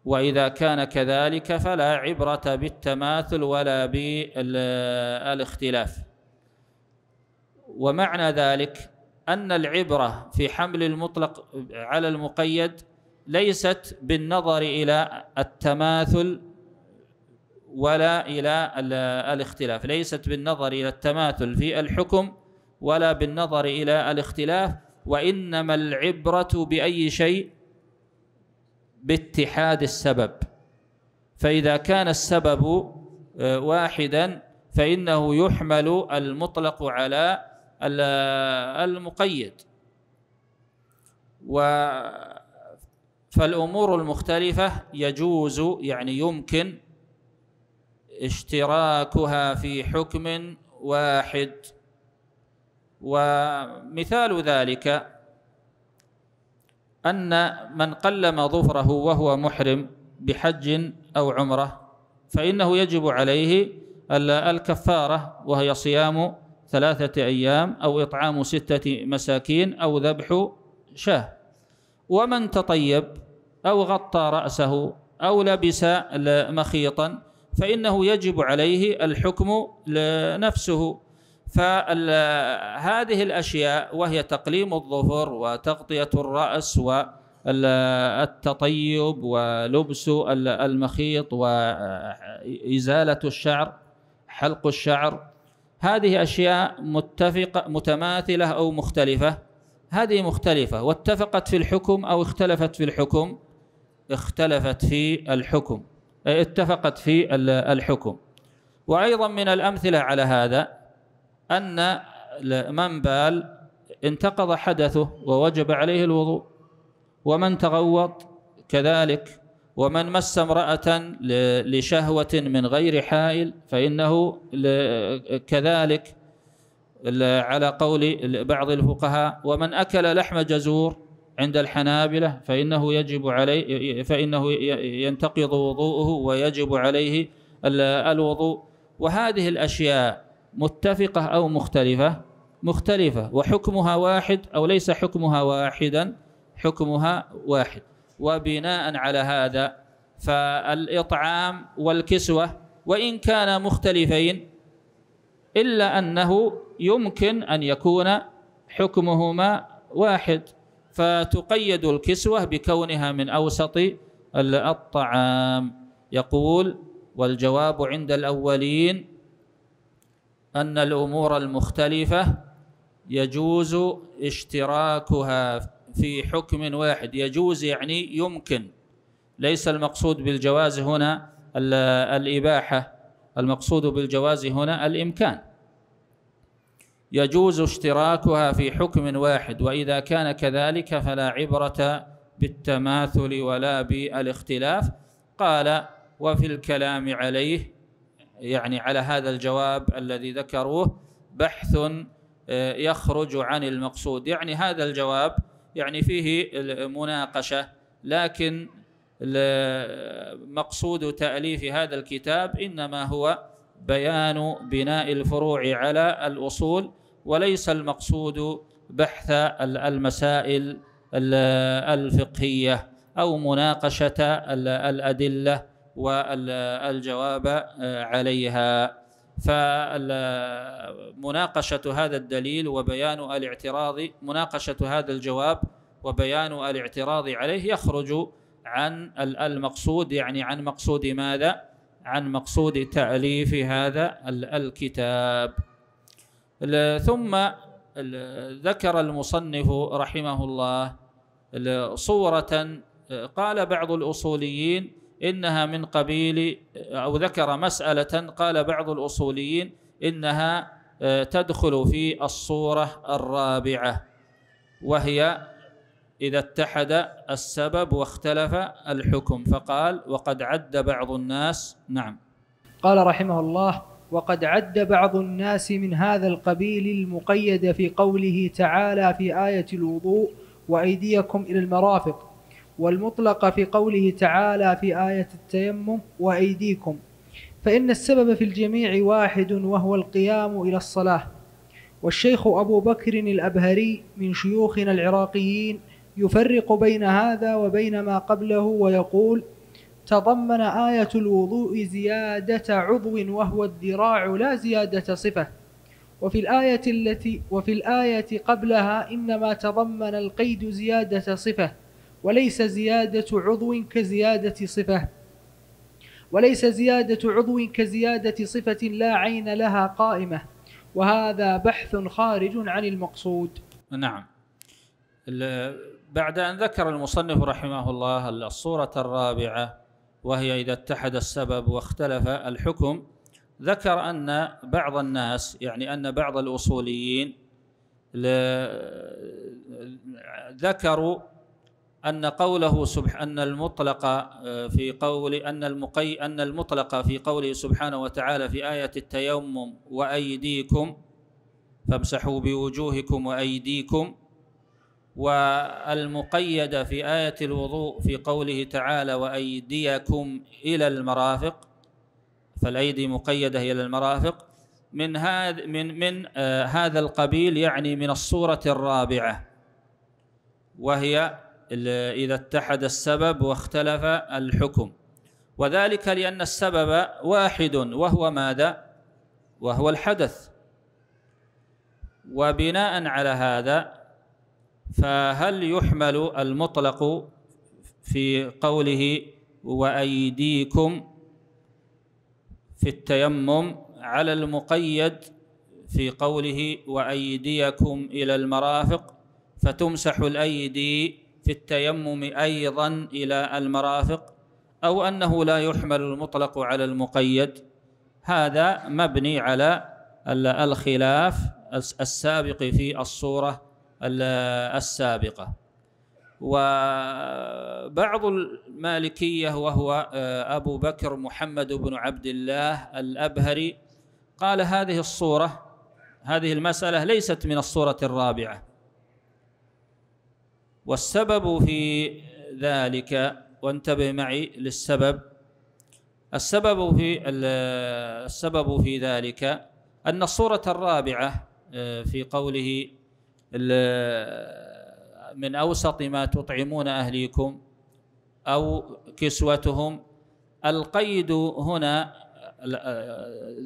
وإذا كان كذلك فلا عبرة بالتماثل ولا بالإختلاف. ومعنى ذلك أن العبرة في حمل المطلق على المقيد ليست بالنظر إلى التماثل ولا إلى الاختلاف ليست بالنظر إلى التماثل في الحكم ولا بالنظر إلى الاختلاف وإنما العبرة بأي شيء باتحاد السبب. فإذا كان السبب آه، واحدا فإنه يحمل المطلق على المقيد. و فالأمور المختلفة يجوز يعني يمكن اشتراكها في حكم واحد. ومثال ذلك أن من قلم ظفره وهو محرم بحج أو عمرة فإنه يجب عليه الكفارة وهي صيام ثلاثة أيام أو إطعام ستة مساكين أو ذبح شاة. ومن تطيب أو غطى رأسه أو لبس مخيطا فإنه يجب عليه الحكم لنفسه. فهذه الأشياء وهي تقليم الظفر وتغطية الرأس والتطيب ولبس المخيط وإزالة الشعر حلق الشعر هذه أشياء متفقة متماثلة أو مختلفة. هذه مختلفة. واتفقت في الحكم أو اختلفت في الحكم؟ اختلفت في الحكم. اتفقت في الحكم. وأيضا من الأمثلة على هذا أن من بال انتقض حدثه ووجب عليه الوضوء ومن تغوط كذلك ومن مس امرأة لشهوة من غير حائل فإنه كذلك على قول بعض الفقهاء ومن أكل لحم جزور عند الحنابلة فإنه يجب عليه فإنه ينتقض وضوءه ويجب عليه الوضوء. وهذه الأشياء متفقة أو مختلفة؟ مختلفة. وحكمها واحد أو ليس حكمها واحدا؟ حكمها واحد. وبناء على هذا فالإطعام والكسوة وإن كانا مختلفين إلا أنه يمكن أن يكون حكمهما واحد. فتقيد الكسوة بكونها من أوسط الطعام يقول والجواب عند الأولين أن الأمور المختلفة يجوز اشتراكها. في حكم واحد يجوز يعني يمكن. ليس المقصود بالجواز هنا الإباحة المقصود بالجواز هنا الإمكان. يجوز اشتراكها في حكم واحد وإذا كان كذلك فلا عبرة بالتماثل ولا بالاختلاف. قال وفي الكلام عليه يعني على هذا الجواب الذي ذكروه بحث آه، يخرج عن المقصود. يعني هذا الجواب يعني فيه مناقشة لكن مقصود تأليف هذا الكتاب إنما هو بيان بناء الفروع على الأصول وليس المقصود بحث المسائل الفقهية أو مناقشة الأدلة والجواب عليها. فمناقشة هذا الدليل وبيان الاعتراض مناقشة هذا الجواب وبيان الاعتراض عليه يخرج عن المقصود يعني عن مقصود ماذا؟ عن مقصود تأليف هذا الكتاب ثم ذكر المصنف رحمه الله صورة قال بعض الأصوليين إنها من قبيل أو ذكر مسألة قال بعض الأصوليين إنها تدخل في الصورة الرابعة وهي إذا اتحد السبب واختلف الحكم فقال وقد عد بعض الناس نعم. قال رحمه الله وقد عد بعض الناس من هذا القبيل المقيد في قوله تعالى في آية الوضوء وأيديكم إلى المرافق والمطلق في قوله تعالى في آية التيمم وأيديكم. فإن السبب في الجميع واحد وهو القيام إلى الصلاة. والشيخ أبو بكر الأبهري من شيوخنا العراقيين يفرق بين هذا وبين ما قبله ويقول تضمن آية الوضوء زيادة عضو وهو الذراع لا زيادة صفة. وفي الآية التي وفي الآية قبلها إنما تضمن القيد زيادة صفة. وليس زيادة عضو كزيادة صفة. وليس زيادة عضو كزيادة صفة لا عين لها قائمة. وهذا بحث خارج عن المقصود. نعم. بعد أن ذكر المصنف رحمه الله الصورة الرابعة وهي إذا اتحد السبب واختلف الحكم ذكر أن بعض الناس يعني أن بعض الأصوليين ذكروا أن قوله سبح أن المطلق آه، في قول أن المقي أن المطلق في قوله سبحانه وتعالى في آية التيمم وأيديكم فامسحوا بوجوهكم وأيديكم والمقيد في آية الوضوء في قوله تعالى وأيديكم إلى المرافق فالأيدي مقيدة إلى المرافق من هذا من من آه هذا القبيل يعني من الصورة الرابعة وهي إذا اتحد السبب واختلف الحكم وذلك لأن السبب واحد وهو ماذا؟ وهو الحدث وبناء على هذا فهل يحمل المطلق في قوله وأيديكم في التيمم على المقيد في قوله وأيديكم إلى المرافق فتمسح الأيدي في التيمم أيضا إلى المرافق أو أنه لا يحمل المطلق على المقيد. هذا مبني على الخلاف السابق في الصورة السابقة. وبعض المالكية وهو آه، أبو بكر محمد بن عبد الله الأبهري قال هذه الصورة هذه المسألة ليست من الصورة الرابعة. والسبب في ذلك وانتبه معي للسبب. السبب في السبب في ذلك أن الصورة الرابعة آه، في قوله من أوسط ما تطعمون أهليكم أو كسوتهم القيد هنا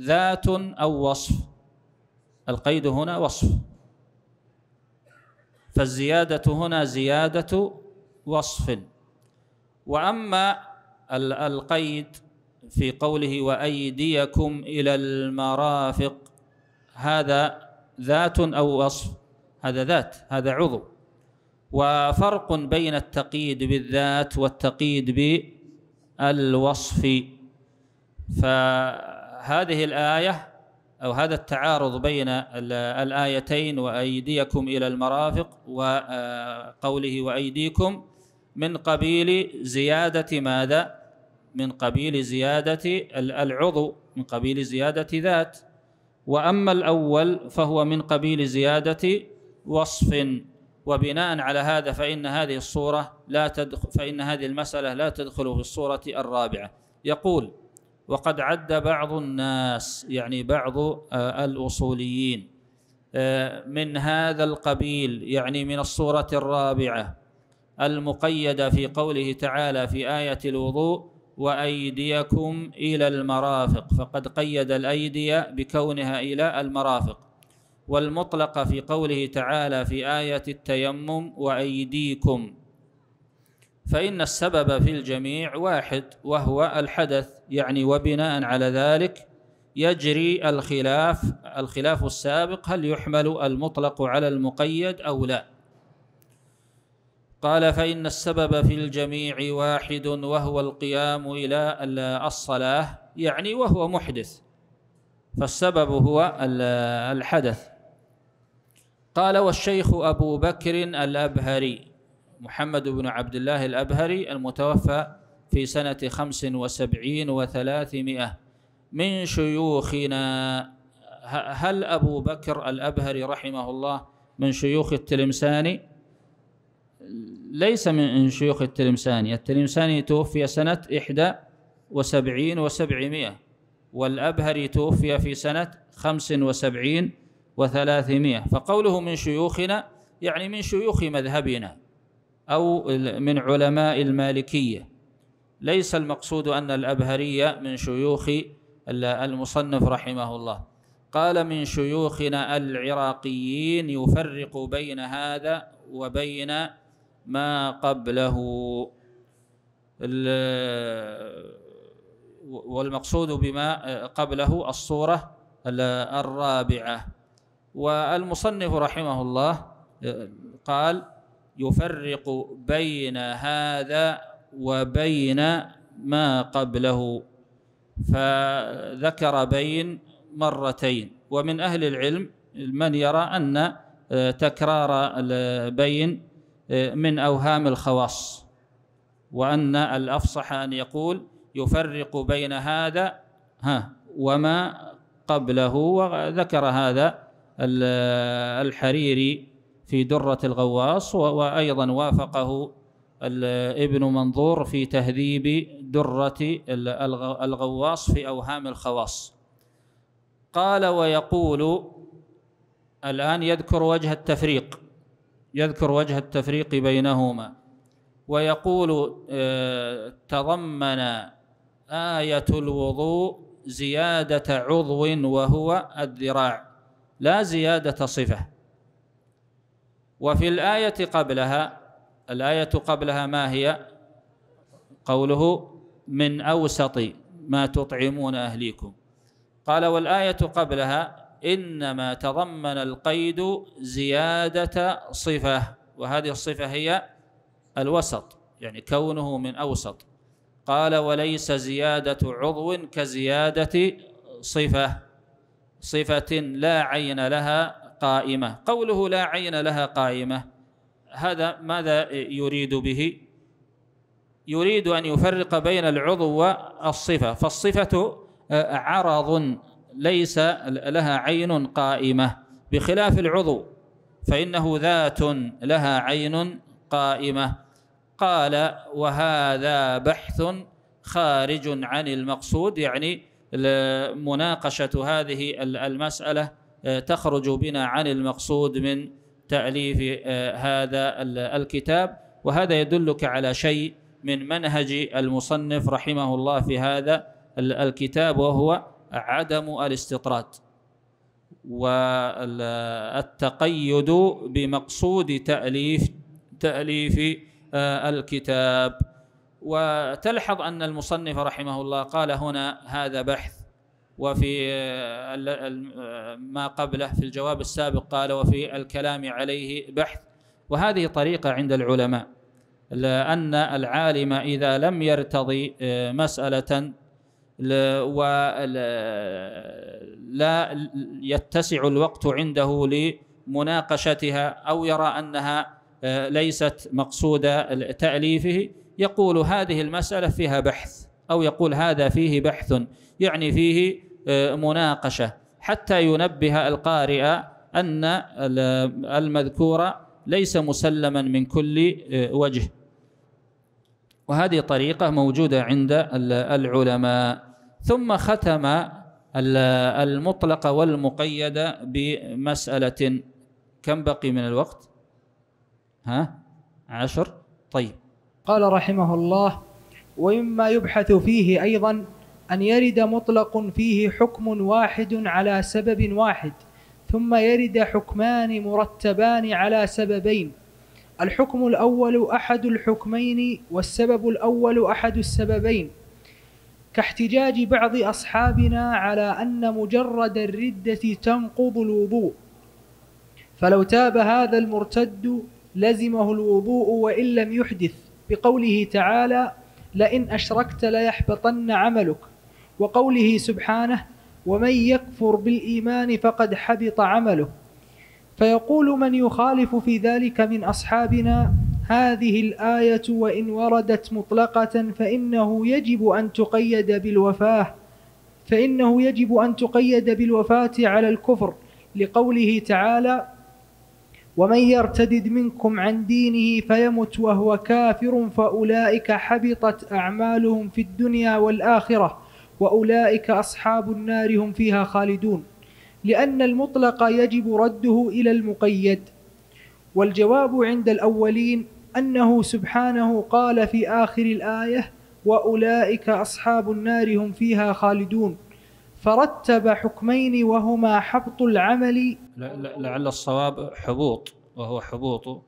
ذات أو وصف. القيد هنا وصف. فالزيادة هنا زيادة وصف. وأما القيد في قوله وأيديكم إلى المرافق هذا ذات أو وصف. هذا ذات هذا عضو. وفرق بين التقييد بالذات والتقييد بالوصف. فهذه الآية أو هذا التعارض بين الآيتين وأيديكم إلى المرافق وقوله وأيديكم من قبيل زيادة ماذا؟ من قبيل زيادة العضو من قبيل زيادة ذات. وأما الأول فهو من قبيل زيادة وصف. وبناء على هذا فإن هذه الصورة لا تدخل فإن هذه المسألة لا تدخل في الصورة الرابعة. يقول وقد عد بعض الناس يعني بعض آه، الأصوليين آه، من هذا القبيل يعني من الصورة الرابعة المقيدة في قوله تعالى في آية الوضوء وأيديكم إلى المرافق. فقد قيد الأيدي بكونها إلى المرافق. والمطلق في قوله تعالى في آية التيمم وأيديكم. فإن السبب في الجميع واحد وهو الحدث يعني وبناء على ذلك يجري الخلاف الخلاف السابق هل يحمل المطلق على المقيد أو لا. قال فإن السبب في الجميع واحد وهو القيام إلى الصلاة يعني وهو محدث فالسبب هو الحدث. قال والشيخ أبو بكر الأبهري محمد بن عبد الله الأبهري المتوفى في سنة خمس وسبعين وثلاثمائة من شيوخنا. هل أبو بكر الأبهري رحمه الله من شيوخ التلمساني؟ ليس من شيوخ التلمساني. التلمساني توفي سنة إحدى وسبعين وسبعمائة والأبهري توفي في سنة خمس وسبعين وثلاثمائة. فقوله من شيوخنا يعني من شيوخ مذهبنا. أو من علماء المالكية. ليس المقصود أن الأبهري من شيوخ المصنف رحمه الله. قال من شيوخنا العراقيين يفرق بين هذا وبين ما قبله. والمقصود بما قبله الصورة الرابعة. والمصنف رحمه الله قال يفرق بين هذا وبين ما قبله. فذكر بين مرتين. ومن أهل العلم من يرى أن تكرار البين من أوهام الخواص وأن الأفصح أن يقول يفرق بين هذا ها وما قبله. وذكر هذا الحريري في درة الغواص وأيضا وافقه ابن منظور في تهذيب درة الغواص في أوهام الخواص. قال ويقول الآن يذكر وجه التفريق يذكر وجه التفريق بينهما. ويقول آه، تضمن آية الوضوء زيادة عضو وهو الذراع لا زيادة صفة. وفي الآية قبلها الآية قبلها ما هي؟ قوله من أوسط ما تطعمون أهليكم. قال والآية قبلها إنما تضمن القيد زيادة صفة وهذه الصفة هي الوسط يعني كونه من أوسط. قال وليس زيادة عضو كزيادة صفة صفة لا عين لها قائمة. قوله لا عين لها قائمة هذا ماذا يريد به؟ يريد أن يفرق بين العضو والصفة فالصفة عرض ليس لها عين قائمة. بخلاف العضو فإنه ذات لها عين قائمة. قال وهذا بحث خارج عن المقصود يعني مناقشة هذه المسألة آه، تخرج بنا عن المقصود من تأليف آه، هذا الكتاب. وهذا يدلك على شيء من منهج المصنف رحمه الله في هذا الكتاب وهو عدم الاستطراد والتقيد بمقصود تأليف تأليف آه، الكتاب. وتلحظ أن المصنف رحمه الله قال هنا هذا بحث وفي آه، ما قبله في الجواب السابق قال وفي الكلام عليه بحث. وهذه طريقة عند العلماء لأن العالم إذا لم يرتضي آه، مسألة ولا يتسع الوقت عنده لمناقشتها أو يرى أنها آه، ليست مقصود تأليفه يقول هذه المسألة فيها بحث أو يقول هذا فيه بحث. يعني فيه آه، مناقشة. حتى ينبه القارئ أن المذكور ليس مسلما من كل آه، وجه. وهذه طريقة موجودة عند العلماء. ثم ختم المطلق والمقيد بمسألة. كم بقي من الوقت؟ ها؟ عشر؟ طيب. قال رحمه الله ومما يبحث فيه أيضا أن يرد مطلق فيه حكم واحد على سبب واحد ثم يرد حكمان مرتبان على سببين. الحكم الأول أحد الحكمين والسبب الأول أحد السببين. كاحتجاج بعض أصحابنا على أن مجرد الردة تنقض الوضوء. فلو تاب هذا المرتد لزمه الوضوء وإن لم يحدث. بقوله تعالى لئن أشركت ليحبطن عملك. وقوله سبحانه ومن يكفر بالإيمان فقد حبط عمله. فيقول من يخالف في ذلك من أصحابنا هذه الآية وإن وردت مطلقة فإنه يجب أن تقيد بالوفاة فإنه يجب أن تقيد بالوفاة على الكفر لقوله تعالى ومن يرتدد منكم عن دينه فيمت وهو كافر فأولئك حبطت أعمالهم في الدنيا والآخرة. وأولئك أصحاب النار هم فيها خالدون لأن المطلق يجب رده إلى المقيد. والجواب عند الأولين أنه سبحانه قال في آخر الآية وأولئك أصحاب النار هم فيها خالدون. فرتب حكمين وهما حبط العمل. لعل الصواب حبوط وهو حبوط.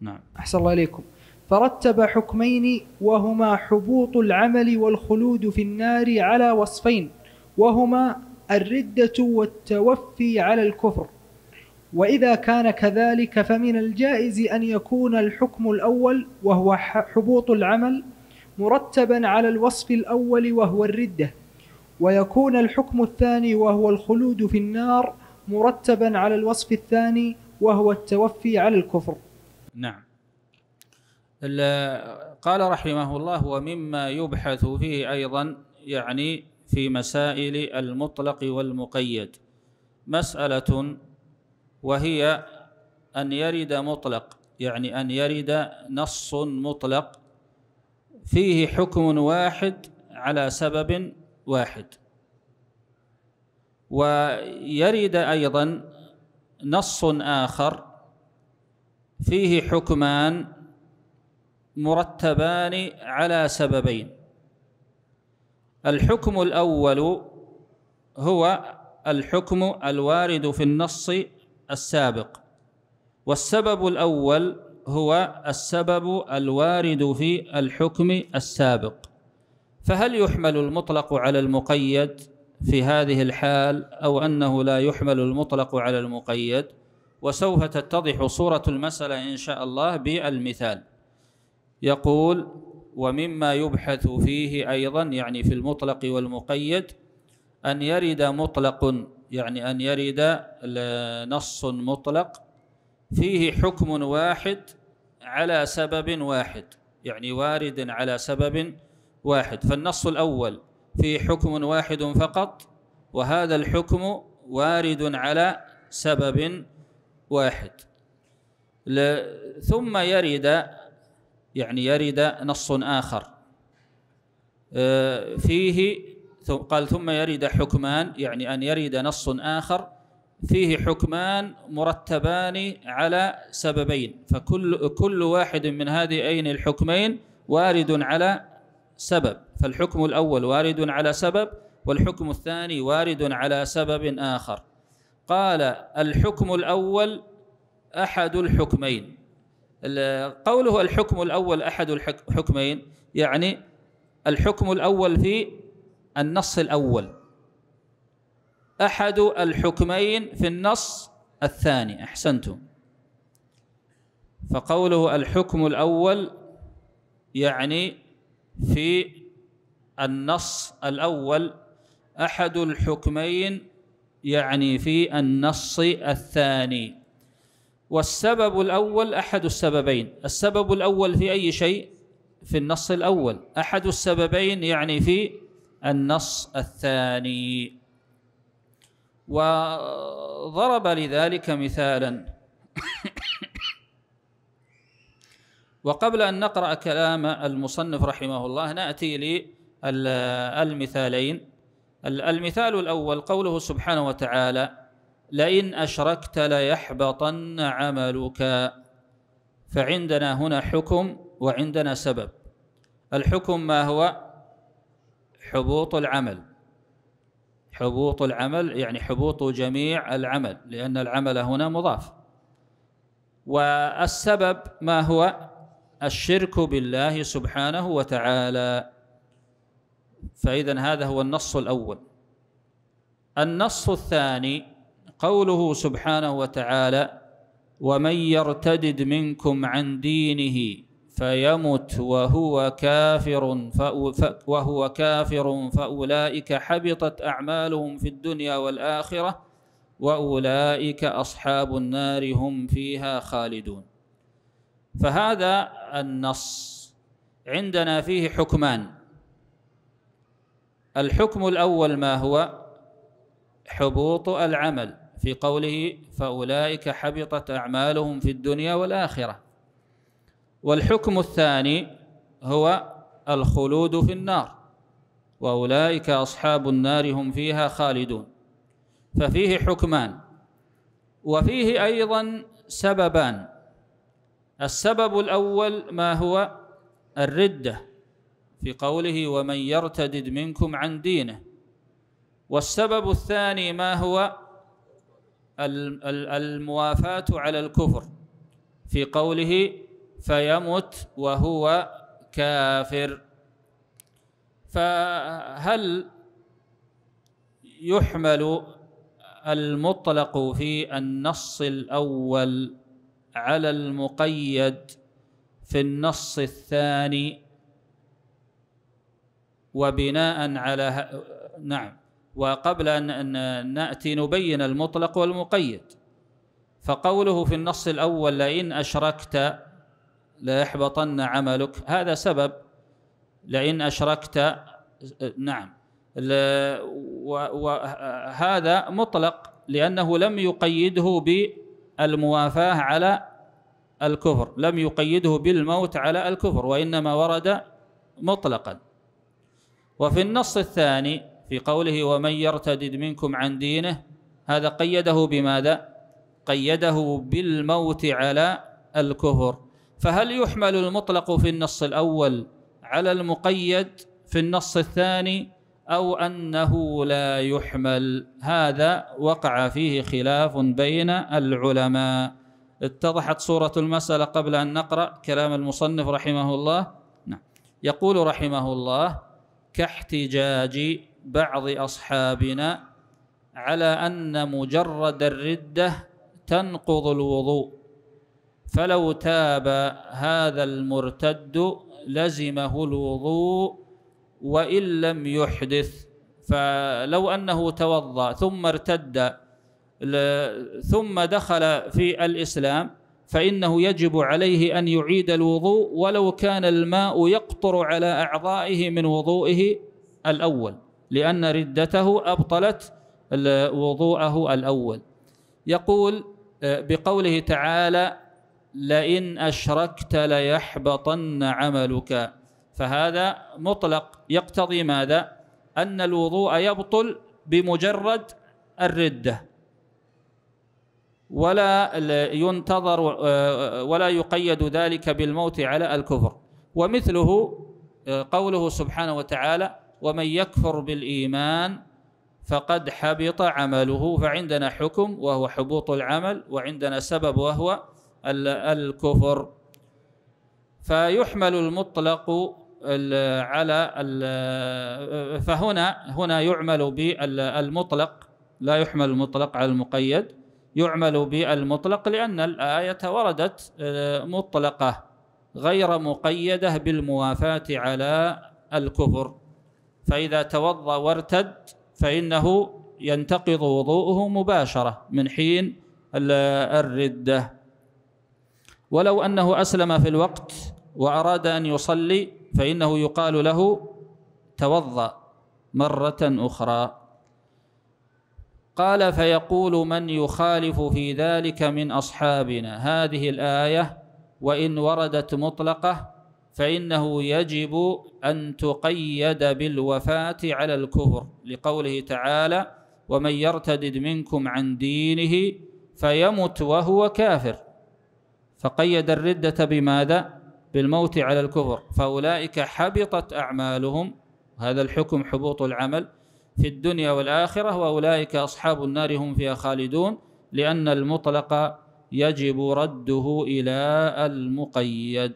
نعم. أحسن الله إليكم. فرتب حكمين وهما حبوط العمل والخلود في النار على وصفين وهما الردة والتوفي على الكفر. وإذا كان كذلك فمن الجائز أن يكون الحكم الأول وهو حبوط العمل مرتبا على الوصف الأول وهو الردة. ويكون الحكم الثاني وهو الخلود في النار مرتبا على الوصف الثاني وهو التوفي على الكفر. نعم. قال رحمه الله ومما يبحث فيه أيضا يعني في مسائل المطلق والمقيد. مسألة وهي أن يرد مطلق يعني أن يرد نص مطلق فيه حكم واحد على سبب واحد. ويرد أيضا نص آخر فيه حكمان مرتبان على سببين. الحكم الأول هو الحكم الوارد في النص السابق. والسبب الأول هو السبب الوارد في الحكم السابق. فهل يحمل المطلق على المقيد في هذه الحال أو أنه لا يحمل المطلق على المقيد؟ وسوف تتضح صورة المسألة إن شاء الله بالمثال. يقول ومما يبحث فيه أيضا يعني في المطلق والمقيد أن يرد مطلق يعني أن يرد نص مطلق فيه حكم واحد على سبب واحد يعني وارد على سبب واحد. فالنص الأول فيه حكم واحد فقط وهذا الحكم وارد على سبب واحد. ثم يرد يعني يرد نص آخر. آه، فيه قال ثم يرد حكمان يعني أن يرد نص آخر. فيه حكمان مرتبان على سببين فكل كل واحد من هذين الحكمين وارد على سبب. فالحكم الأول وارد على سبب والحكم الثاني وارد على سبب آخر. قال الحكم الأول أحد الحكمين. قوله الحكم الأول أحد الحكمين يعني الحكم الأول في النص الأول. أحد الحكمين في النص الثاني أحسنتم. فقوله الحكم الأول يعني في النص الأول. أحد الحكمين يعني في النص الثاني. والسبب الأول أحد السببين. السبب الأول في أي شيء؟ في النص الأول. أحد السببين يعني في النص الثاني. وضرب لذلك مثالا. وقبل أن نقرأ كلام المصنف رحمه الله نأتي للمثالين. المثال الأول قوله سبحانه وتعالى لئن أشركت ليحبطن عملك. فعندنا هنا حكم وعندنا سبب. الحكم ما هو؟ حبوط العمل. حبوط العمل يعني حبوط جميع العمل لأن العمل هنا مضاف. والسبب ما هو؟ الشرك بالله سبحانه وتعالى. فإذا هذا هو النص الأول. النص الثاني قوله سبحانه وتعالى ومن يرتدد منكم عن دينه فيمت وهو كافر وهو كافر فأولئك حبطت أعمالهم في الدنيا والآخرة وأولئك أصحاب النار هم فيها خالدون. فهذا النص عندنا فيه حكمان. الحكم الأول ما هو؟ حبوط العمل. في قوله فأولئك حبطت أعمالهم في الدنيا والآخرة. والحكم الثاني هو الخلود في النار وأولئك أصحاب النار هم فيها خالدون. ففيه حكمان وفيه أيضا سببان. السبب الأول ما هو الردة في قوله ومن يرتدد منكم عن دينه والسبب الثاني ما هو الموافاة على الكفر. في قوله فيمت وهو كافر. فهل يحمل المطلق في النص الأول على المقيد في النص الثاني وبناء على نعم. وقبل ان نأتي نبين المطلق والمقيد. فقوله في النص الأول لئن أشركت ليحبطن عملك. هذا سبب. لئن أشركت نعم. وهذا مطلق لأنه لم يقيده بالموافاة على الكفر. لم يقيده بالموت على الكفر وإنما ورد مطلقا. وفي النص الثاني في قوله ومن يرتدد منكم عن دينه هذا قيده بماذا؟ قيده بالموت على الكفر. فهل يحمل المطلق في النص الأول على المقيد في النص الثاني أو أنه لا يحمل؟ هذا وقع فيه خلاف بين العلماء. اتضحت صورة المسألة قبل أن نقرأ كلام المصنف رحمه الله؟ نعم. يقول رحمه الله كاحتجاج بعض أصحابنا على أن مجرد الردة تنقض الوضوء. فلو تاب هذا المرتد لزمه الوضوء وإن لم يحدث. فلو أنه توضأ ثم ارتد ثم دخل في الإسلام فإنه يجب عليه أن يعيد الوضوء ولو كان الماء يقطر على أعضائه من وضوئه الأول. لأن ردته أبطلت وضوءه الأول. يقول بقوله تعالى لئن أشركت ليحبطن عملك. فهذا مطلق. يقتضي ماذا؟ أن الوضوء يبطل بمجرد الردة. ولا ينتظر ولا يقيد ذلك بالموت على الكفر. ومثله قوله سبحانه وتعالى ومن يكفر بالإيمان فقد حبط عمله فعندنا حكم وهو حبوط العمل وعندنا سبب وهو الكفر. فيحمل المطلق على فهنا هنا يعمل بالمطلق لا يحمل المطلق على المقيد يعمل بالمطلق لأن الآية وردت مطلقة غير مقيدة بالموافاة على الكفر. فإذا توضأ وارتد فإنه ينتقض وضوءه مباشرة من حين الردة. ولو أنه أسلم في الوقت وأراد أن يصلي فإنه يقال له توضأ مرة أخرى. قال فيقول من يخالف في ذلك من أصحابنا. هذه الآية وإن وردت مطلقة فإنه يجب أن تقيد بالوفاة على الكفر لقوله تعالى ومن يرتدد منكم عن دينه فيمت وهو كافر فقيد الردة بماذا؟ بالموت على الكفر. فأولئك حبطت أعمالهم. هذا الحكم حبوط العمل في الدنيا والآخرة وأولئك أصحاب النار هم فيها خالدون لأن المطلق يجب رده إلى المقيد.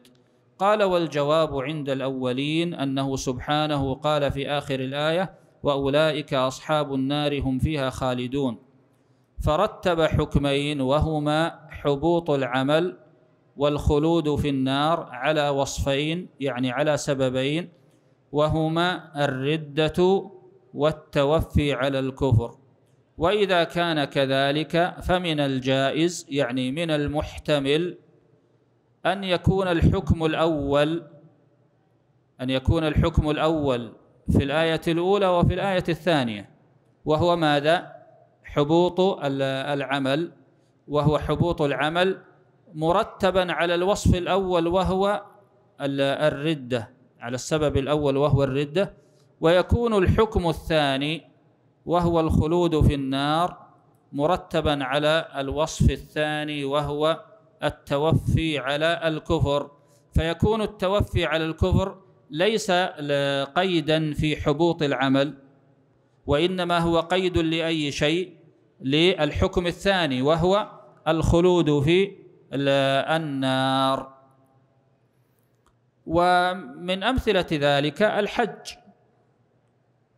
قال والجواب عند الأولين أنه سبحانه قال في آخر الآية وأولئك أصحاب النار هم فيها خالدون. فرتب حكمين وهما حبوط العمل والخلود في النار على وصفين يعني على سببين وهما الردة والتوفي على الكفر. وإذا كان كذلك فمن الجائز يعني من المحتمل أن يكون الحكم الأول أن يكون الحكم الأول في الآية الأولى وفي الآية الثانية وهو ماذا؟ حبوط العمل وهو حبوط العمل مرتبا على الوصف الأول وهو الردة على السبب الأول وهو الردة ويكون الحكم الثاني وهو الخلود في النار مرتبا على الوصف الثاني وهو التوفي على الكفر. فيكون التوفي على الكفر ليس قيدا في حبوط العمل وإنما هو قيد لأي شيء للحكم الثاني وهو الخلود في النار. ومن أمثلة ذلك الحج.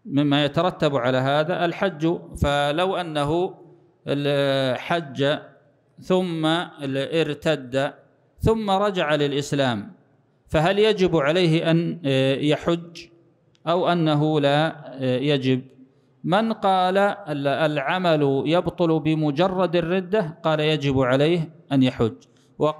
مما يترتب على هذا الحج. فلو أنه حج ثم ارتد ثم رجع للإسلام. فهل يجب عليه أن يحج؟ أو أنه لا يجب. من قال العمل يبطل بمجرد الردة قال يجب عليه أن يحج.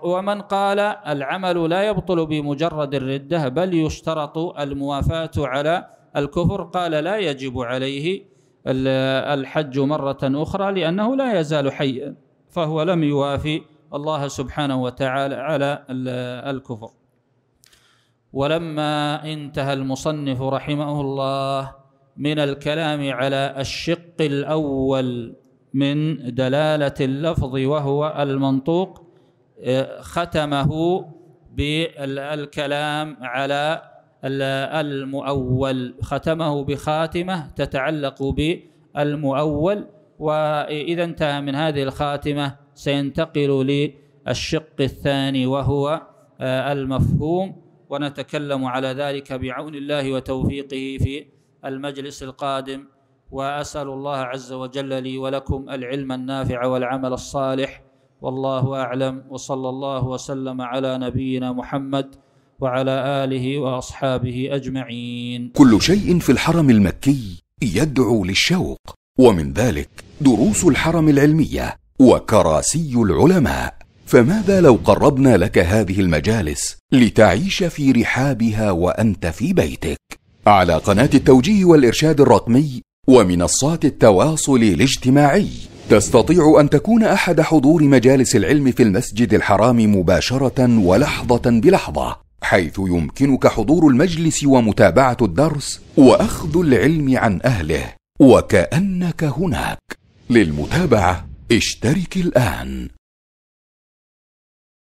ومن قال العمل لا يبطل بمجرد الردة بل يشترط الموافاة على الكفر قال لا يجب عليه الحج مرة أخرى لأنه لا يزال حيا. فهو لم يوافي الله سبحانه وتعالى على الكفر. ولما انتهى المصنف رحمه الله من الكلام على الشق الأول من دلالة اللفظ وهو المنطوق ختمه بالكلام على المؤول ختمه بخاتمة تتعلق بالمؤول. وإذا انتهى من هذه الخاتمة سينتقل للشق الثاني وهو آه، المفهوم ونتكلم على ذلك بعون الله وتوفيقه في المجلس القادم. وأسأل الله عز وجل لي ولكم العلم النافع والعمل الصالح. والله أعلم وصلى الله وسلم على نبينا محمد وعلى آله وأصحابه أجمعين. كل شيء في الحرم المكي يدعو للشوق ومن ذلك دروس الحرم العلمية وكراسي العلماء. فماذا لو قربنا لك هذه المجالس لتعيش في رحابها وأنت في بيتك؟ على قناة التوجيه والإرشاد الرقمي ومنصات التواصل الاجتماعي. تستطيع أن تكون أحد حضور مجالس العلم في المسجد الحرام مباشرة ولحظة بلحظة حيث يمكنك حضور المجلس ومتابعة الدرس وأخذ العلم عن أهله وكأنك هناك. للمتابعة اشترك الآن.